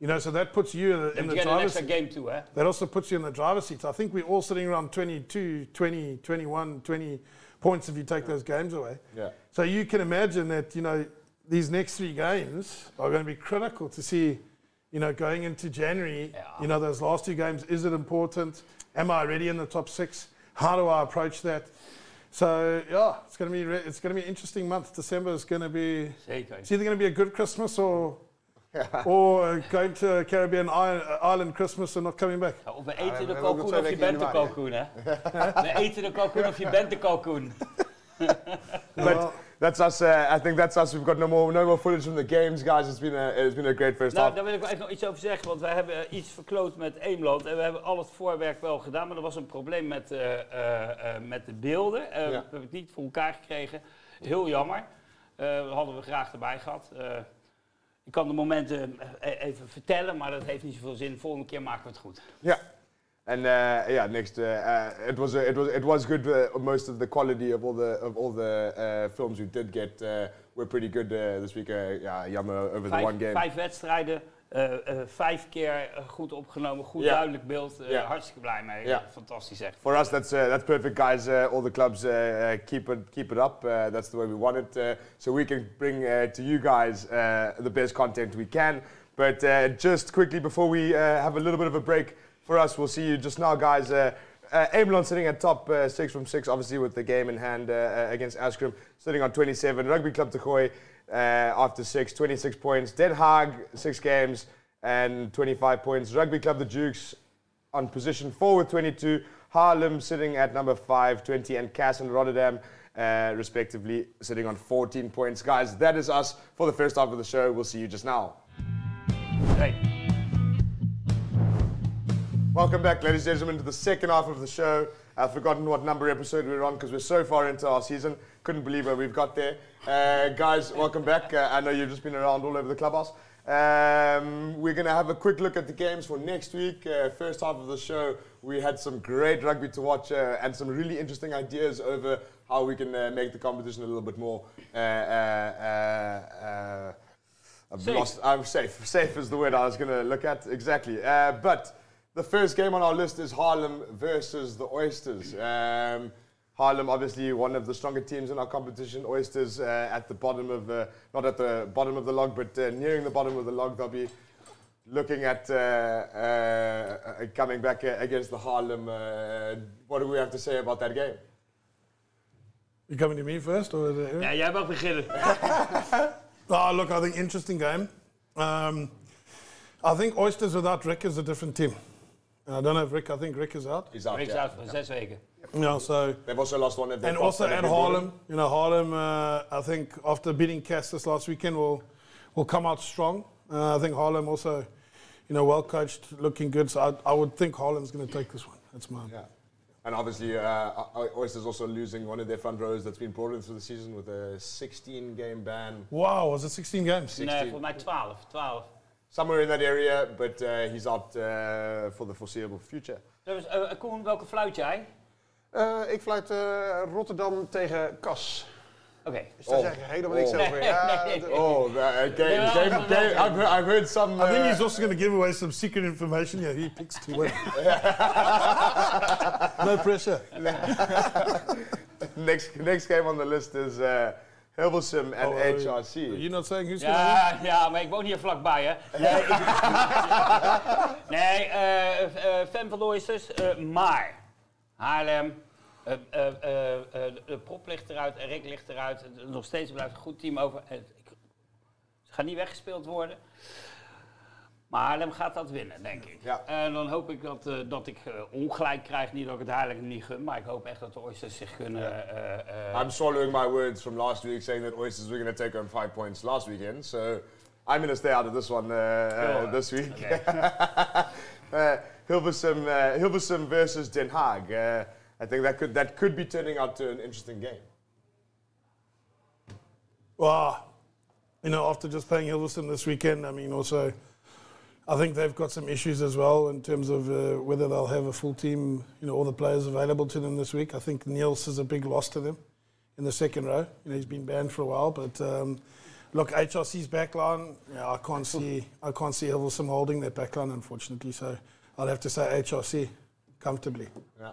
You know, so that puts you in the, in Dan the get een driver's extra game toe, hè? That also puts you in the driver's seat. I think we're all sitting around 22, 20, 21, 20 points if you take those games away. Yeah. So you can imagine that, you know, these next three games are going to be critical to see, you know, going into January, Yeah. you know, those last two games, is it important? Am I already in the top six? How do I approach that? So, yeah, it's going to be, re- it's going to be an interesting month. December is going to be, it's either going to be a good Christmas or, or uh, going to Caribbean island, island Christmas and not coming back. Of we eten de kalkoen of je bent de kalkoen, hè? We eten de kalkoen of je bent de kalkoen. Well, That's us. Uh, I think that's us. We've got no more, no more footage from the games, guys. It's been a, it's been a great first Nou, half. daar wil ik wel even nog iets over zeggen, want wij hebben iets verkloot met Eemland en we hebben al het voorwerk wel gedaan, maar er was een probleem met, eh, eh, eh, met de beelden. Eh, Ja. We hebben het niet voor elkaar gekregen. Heel jammer. Eh, dat hadden we graag erbij gehad. Eh, ik kan de momenten eh, even vertellen, maar dat heeft niet zoveel zin. Volgende keer maken we het goed. Yeah. And uh, yeah, next, uh, uh, it was it was it was good. Most of the quality of all the of all the uh, films we did get were pretty good this week. Yeah, jammer over the one game. vijf wedstrijden, eh, eh, vijf keer eh, goed opgenomen, goed duidelijk beeld. Eh. Hartstikke blij mee. Fantastisch echt. For us, that's uh, that's perfect, guys. Uh, all the clubs keep it keep it up. Uh, that's the way we want it, uh, so we can bring uh, to you guys uh, the best content we can. But uh, just quickly before we uh, have a little bit of a break for us, we'll see you just now, guys. Uh, sitting at top uh, six from six, obviously with the game in hand uh, uh, against Askrim, sitting on 27. Rugby Club Tegoy uh, after six, 26 points. Den Haag six games and 25 points. Rugby Club the Dukes on position four with 22. Haarlem sitting at number five, 20, and Cass and Rotterdam, uh, respectively, sitting on 14 points. Guys, that is us for the first half of the show. We'll see you just now. Hey. Welcome back, ladies and gentlemen, to the second half of the show. I've forgotten what number episode we're on because we're so far into our season. Couldn't believe where we've got there. Uh, guys, welcome back. Uh, I know you've just been around all over the clubhouse. Um, we're going to have a quick look at the games for next week. Uh, first half of the show, we had some great rugby to watch uh, and some really interesting ideas over how we can uh, make the competition a little bit more. Uh, uh, I've Safe. lost. I'm safe. Safe is the word I was going to look at. Exactly. Uh, but the first game on our list is Harlem versus the Oysters. Um, Harlem, obviously, one of the stronger teams in our competition. Oysters uh, at the bottom of the, not at the bottom of the log, but uh, nearing the bottom of the log. They'll be looking at uh, uh, uh, coming back uh, against the Harlem. Uh, what do we have to say about that game? You coming to me first or the Ja, jij mag beginnen. Oh, look, I think interesting game. Um, I think Oysters without Rick is a different team. And I don't know if Rick, I think Rick is out. He's out. Rick's is yeah. uit voor zes weken. Yeah, so They've also lost one of their and also seven at in Jordan. Harlem, you know, Harlem. Uh, I think after beating Cass this last weekend, will will come out strong. Uh, I think Harlem also, you know, well coached, looking good. So I, I would think Harlem's going to take this one. That's mine. Yeah. And obviously, uh, Oysters also losing one of their front rows that's been brought in through the season with a 16 game ban. Wow, was it 16 games? Nee, for mij 12. 12. Somewhere in that area, but uh, he's out uh, for the foreseeable future. Dus, uh, Koen, welke fluit jij? Eh, ik fluit eh, Rotterdam tegen Kas. Oké. Dus daar Oh. zeg ik helemaal niks Oh. over. Ja, Nee, nee, de- nee. Oh, the, uh, game, Yeah, game, well, game, I've, heard, I've heard some. I think uh, he's also going to give away some secret information. Yeah, he picks to win. no pressure. next, next game on the list is uh, Hilversum Oh, uh, HRC. You're not saying who's Ja, ja, maar ik woon hier vlakbij, hè. Nee, nee eh, eh, fan van Oysters, eh, maar Haarlem, eh, eh, eh, eh, de- prop ligt eruit, Rick ligt eruit, het- nog steeds blijft een goed team over. Ik- Ze gaan niet weggespeeld worden. Maar Haarlem gaat dat winnen, denk ik. Ja. En dan hoop ik dat, eh, dat ik eh, ongelijk krijg. Niet dat ik het Haarlem niet gun, maar ik hoop echt dat de Oysters zich kunnen... eh, eh, I'm swallowing my words from last week saying that Oysters were going to take home five points last weekend. So I'm going to stay out of this one uh, uh, Cool. this week. Oké. uh, Hilversum, uh, Hilversum versus Den Haag. Uh, I think that could that could be turning out to an interesting game. Well, you know, after just playing Hilversum this weekend, I mean, also, I think they've got some issues as well in terms of uh, whether they'll have a full team, you know, all the players available to them this week. I think Niels is a big loss to them in the second row. You know, he's been banned for a while, but um, look, HRC's backline, yeah, I can't see, I can't see Hilversum holding that backline, unfortunately. So I'll have to say HRC comfortably. Yeah.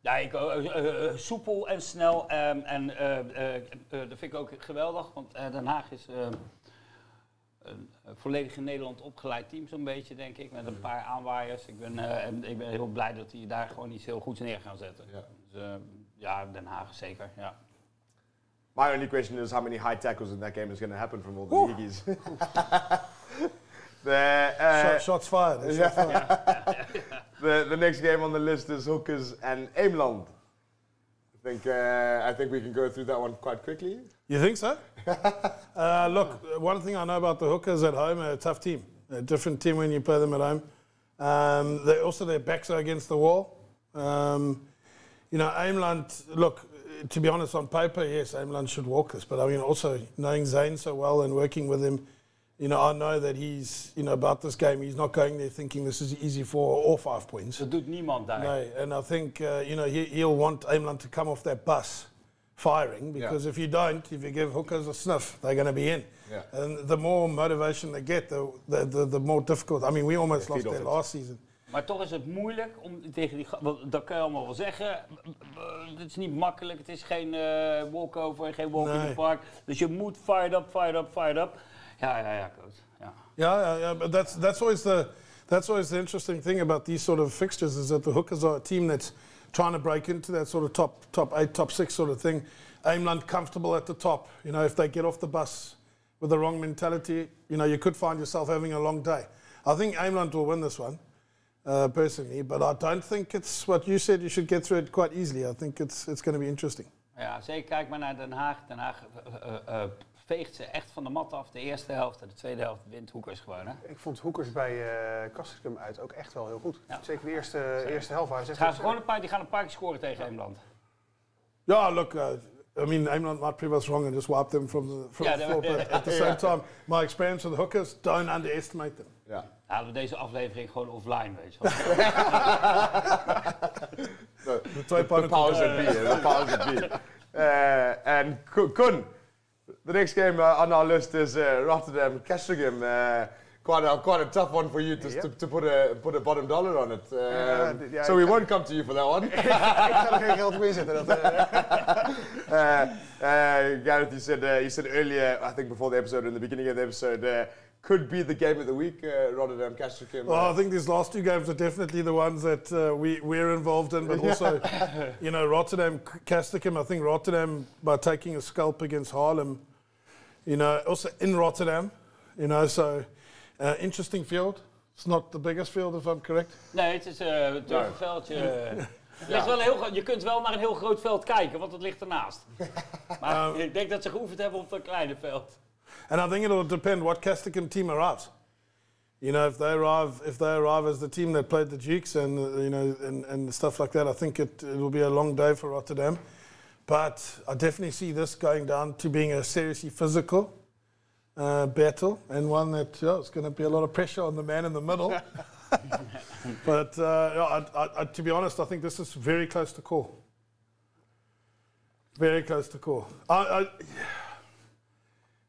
Ja, ik, eh, eh, soepel en snel. ehm, en dat vind ik ook geweldig, want Den Haag is ehm, een volledig in Nederland opgeleid team, zo'n beetje, denk ik. Met een paar aanwaaiers. Ik ben, eh, en ik ben heel blij dat die daar gewoon iets heel goeds neer gaan zetten. Ja. Dus, eh, ja, Den Haag zeker. Ja. My only question is how many high tackles in that game is going to happen from all the the, uh, Shot, shots fired. Shots fired. the, the next game on the list is Hookers and Ameland I think uh, I think we can go through that one quite quickly. You think so? uh, look, one thing I know about the Hookers at home, are a tough team. They're a different team when you play them at home. Um, they also their backs are against the wall. Um, you know, Aimland, look, to be honest, on paper, yes, Aimland should walk this. But I mean, also knowing Zane so well and working with him, you know, I know that he's, you know, about this game, he's not going there thinking this is easy four or five points. Dat doet niemand daar. No, and I think uh, you know he, he'll want Aimland to come off that bus firing because if you don't, if you give hookers a sniff, they're going to be in. Yeah. And the more motivation they get, the, the, the, the more difficult. I mean, we almost lost that last season. Maar toch is het moeilijk om tegen die... Dat kan je allemaal wel zeggen. Het is niet makkelijk. Het is geen eh, walkover, geen walk in the park. Dus je moet fired up, fired up, fired up. Ja, ja, ja, coach. Ja. Yeah, yeah, yeah. But that's that's always the that's always the interesting thing about these sort of fixtures is that the Hookers are a team that's trying to break into that sort of top top eight, top six sort of thing. Aimland comfortable at the top. You know, if they get off the bus with the wrong mentality, you know, you could find yourself having a long day. I think Aimland will win this one. Uh, personally, but I don't think it's what you said. You should get through it quite easily. I think it's it's going to be interesting. ja, zeker. Kijk maar naar Den Haag. Den Haag eh, eh, veegt ze echt van de mat af. De eerste helft en de tweede helft wint Hoekers gewoon. Hè? Ik vond Hoekers bij uh, Castricum uit ook echt wel heel goed. Ja. Zeker de eerste, eerste helft. Hij zegt Gaan ze gewoon een paar, die gaan een paar keer scoren tegen Eemland. Yeah, look, uh, I mean, Aimland might prove us wrong and just wipe them from the, from Yeah, the they- floor, but at the same time, my experience with the hookers, don't underestimate them. Yeah. Halen we deze aflevering gewoon offline, weet je wel. The, The twee the powers that be. eh, The powers the next game uh, on our list is uh, Rotterdam Castricum. Uh, quite a quite a tough one for you to, Yep. to, to put a put a bottom dollar on it. Um, Yeah, yeah, so we won't come to you for that one. ik ga er geen geld op inzetten. Uh, uh, Gareth, you said uh, you said earlier, I think before the episode, in the beginning of the episode, uh, could be the game of the week, uh, Rotterdam Castricum. Well, I think these last two games are definitely the ones that uh, we, we're involved in, but also, you know, Rotterdam, Castricum, I think Rotterdam, by taking a scalp against Haarlem, you know, also in Rotterdam, you know, so uh, interesting field. It's not the biggest field, if I'm correct. Nee, het is eh, een turfveldje. Het ligt wel een heel, gro- je kunt wel naar een heel groot veld kijken, want het ligt ernaast. Maar ik denk dat ze geoefend hebben op dat kleine veld. And I think it'll depend what Castricum team arrives. You know, if they arrive, if they arrive as the team that played the Dukes and uh, you know and, and stuff like that, I think it, it will be a long day for Rotterdam. But I definitely see this going down to being a seriously physical uh, battle and one that yeah, it's going to be a lot of pressure on the man in the middle. but uh, I, I, I, to be honest, I think this is very close to call. Very close to call. I, I,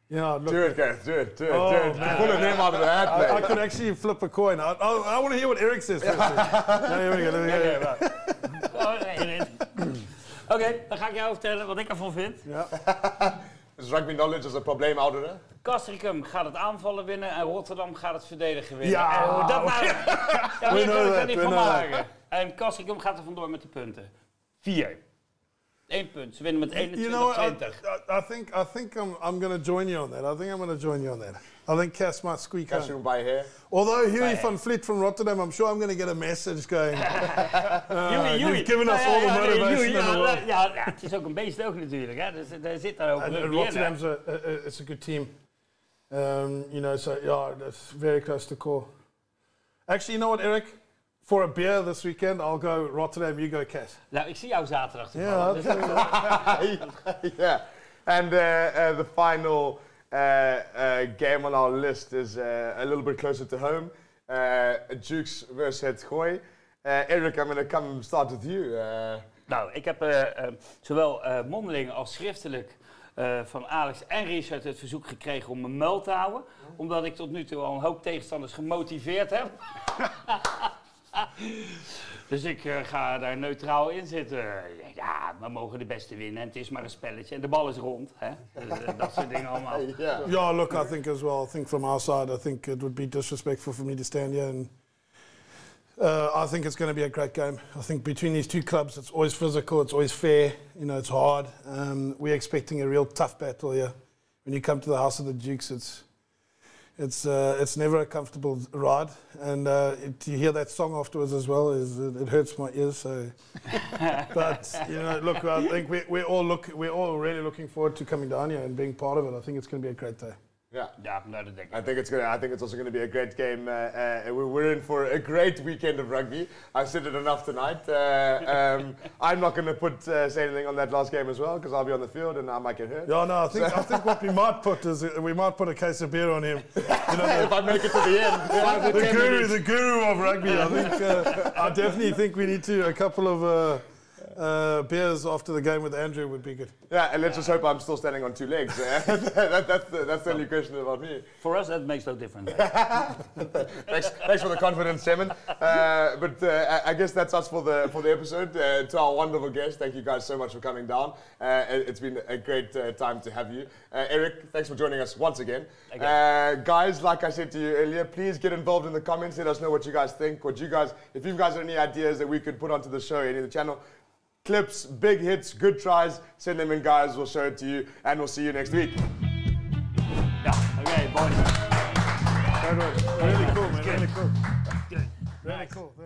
yeah, look, do it, Gareth. Do it. Do it. Oh, do it. man. Pull a name out of the hat, I, I could actually flip a coin. I, I, I want to hear what Eric says first. no, here we go. Here we go. Oké, dan ga ik jou vertellen wat ik ervan vind. Is rugby knowledge is een probleem, ouderen? Castricum gaat het aanvallen winnen en Rotterdam gaat het verdedigen winnen. Ja, en hoe dat nou... Ja, know kan ik er niet van maken. En Castricum gaat er vandoor met de punten. Vier. Eén punt. Ze winnen met 21-20. You know, what, I, I, I think I think I'm I'm going to join you on that. I think I'm going to join you on that. I think Cass might squeak Catch home. by hair. Although Huey van Vliet from Rotterdam, I'm sure I'm going to get a message going. uh, Joey, Joey. You've given us all the ja, ja, nee, motivation in the world. ja, ja, het is ook een beest ook natuurlijk. Hè. Dus, daar zit daar ook And, rugby and in. Rotterdam's a, a, a, it's a good team. Um, you know, so yeah, that's very close to call. Actually, you know what, Eric? For a beer this weekend, I'll go Rotterdam. You go Cass. Nou, ik zie jou zaterdag Ja, dus- yeah. And uh, uh, the final uh, uh, game on our list is uh, a little bit closer to home. Uh, Dukes versus Het Gooi. Uh, Eric, I'm going to come start with you. Uh, Nou, ik heb eh, eh, zowel eh, mondeling als schriftelijk eh, van Alex en Richard het verzoek gekregen om mijn muil te houden. Omdat ik tot nu toe al een hoop tegenstanders gemotiveerd heb. dus ik eh, ga daar neutraal in zitten. Ja, we mogen de beste winnen en het is maar een spelletje. En de bal is rond. Hè? Dus, eh, dat soort dingen allemaal. yeah. Yeah, look, I think as well. I think from our side, I think it would be disrespectful for me to stand here and. Uh, I think it's going to be a great game. I think between these two clubs, it's always physical, it's always fair. You know, it's hard. Um, we're expecting a real tough battle here. When you come to the House of the Dukes, it's it's uh, it's never a comfortable ride, and uh, it, to hear that song afterwards as well is it, it hurts my ears. So, but you know, look, I think we we all look we're all really looking forward to coming down here and being part of it. I think it's going to be a great day. Yeah. Ja, nou, dat denk ik. I think it's gonna. I think it's also going to be a great game. Uh, uh, we're, we're in for a great weekend of rugby. I've said it enough tonight. Uh, um, I'm not going to put uh, say anything on that last game as well because I'll be on the field and I might get hurt. Yeah, no, I think I think what we might put is uh, we might put a case of beer on him. You know, if I make it to the end, the, the guru, the guru of rugby. I think uh, I definitely think we need to a couple of uh, beers after the game with Andrew would be good. yeah, and let's just hope I'm still standing on two legs. that, that's the, that's the only question about me. For us, that makes no difference. thanks, thanks for the confidence, Simon. Uh, but uh, I I guess that's us for the for the episode. Uh, to our wonderful guests, thank you guys so much for coming down. Uh, it- it's been a great uh, time to have you, uh, Eric. Thanks for joining us once again. Uh, guys, like I said to you earlier, please get involved in the comments. Let us know what you guys think. What you guys, if you guys have any ideas that we could put onto the show, any of the channel. Clips, big hits, good tries, send them in, guys. We'll show it to you, and we'll see you next week. Ja, oké, boys. Really cool, man. Really cool. Really cool. Thanks.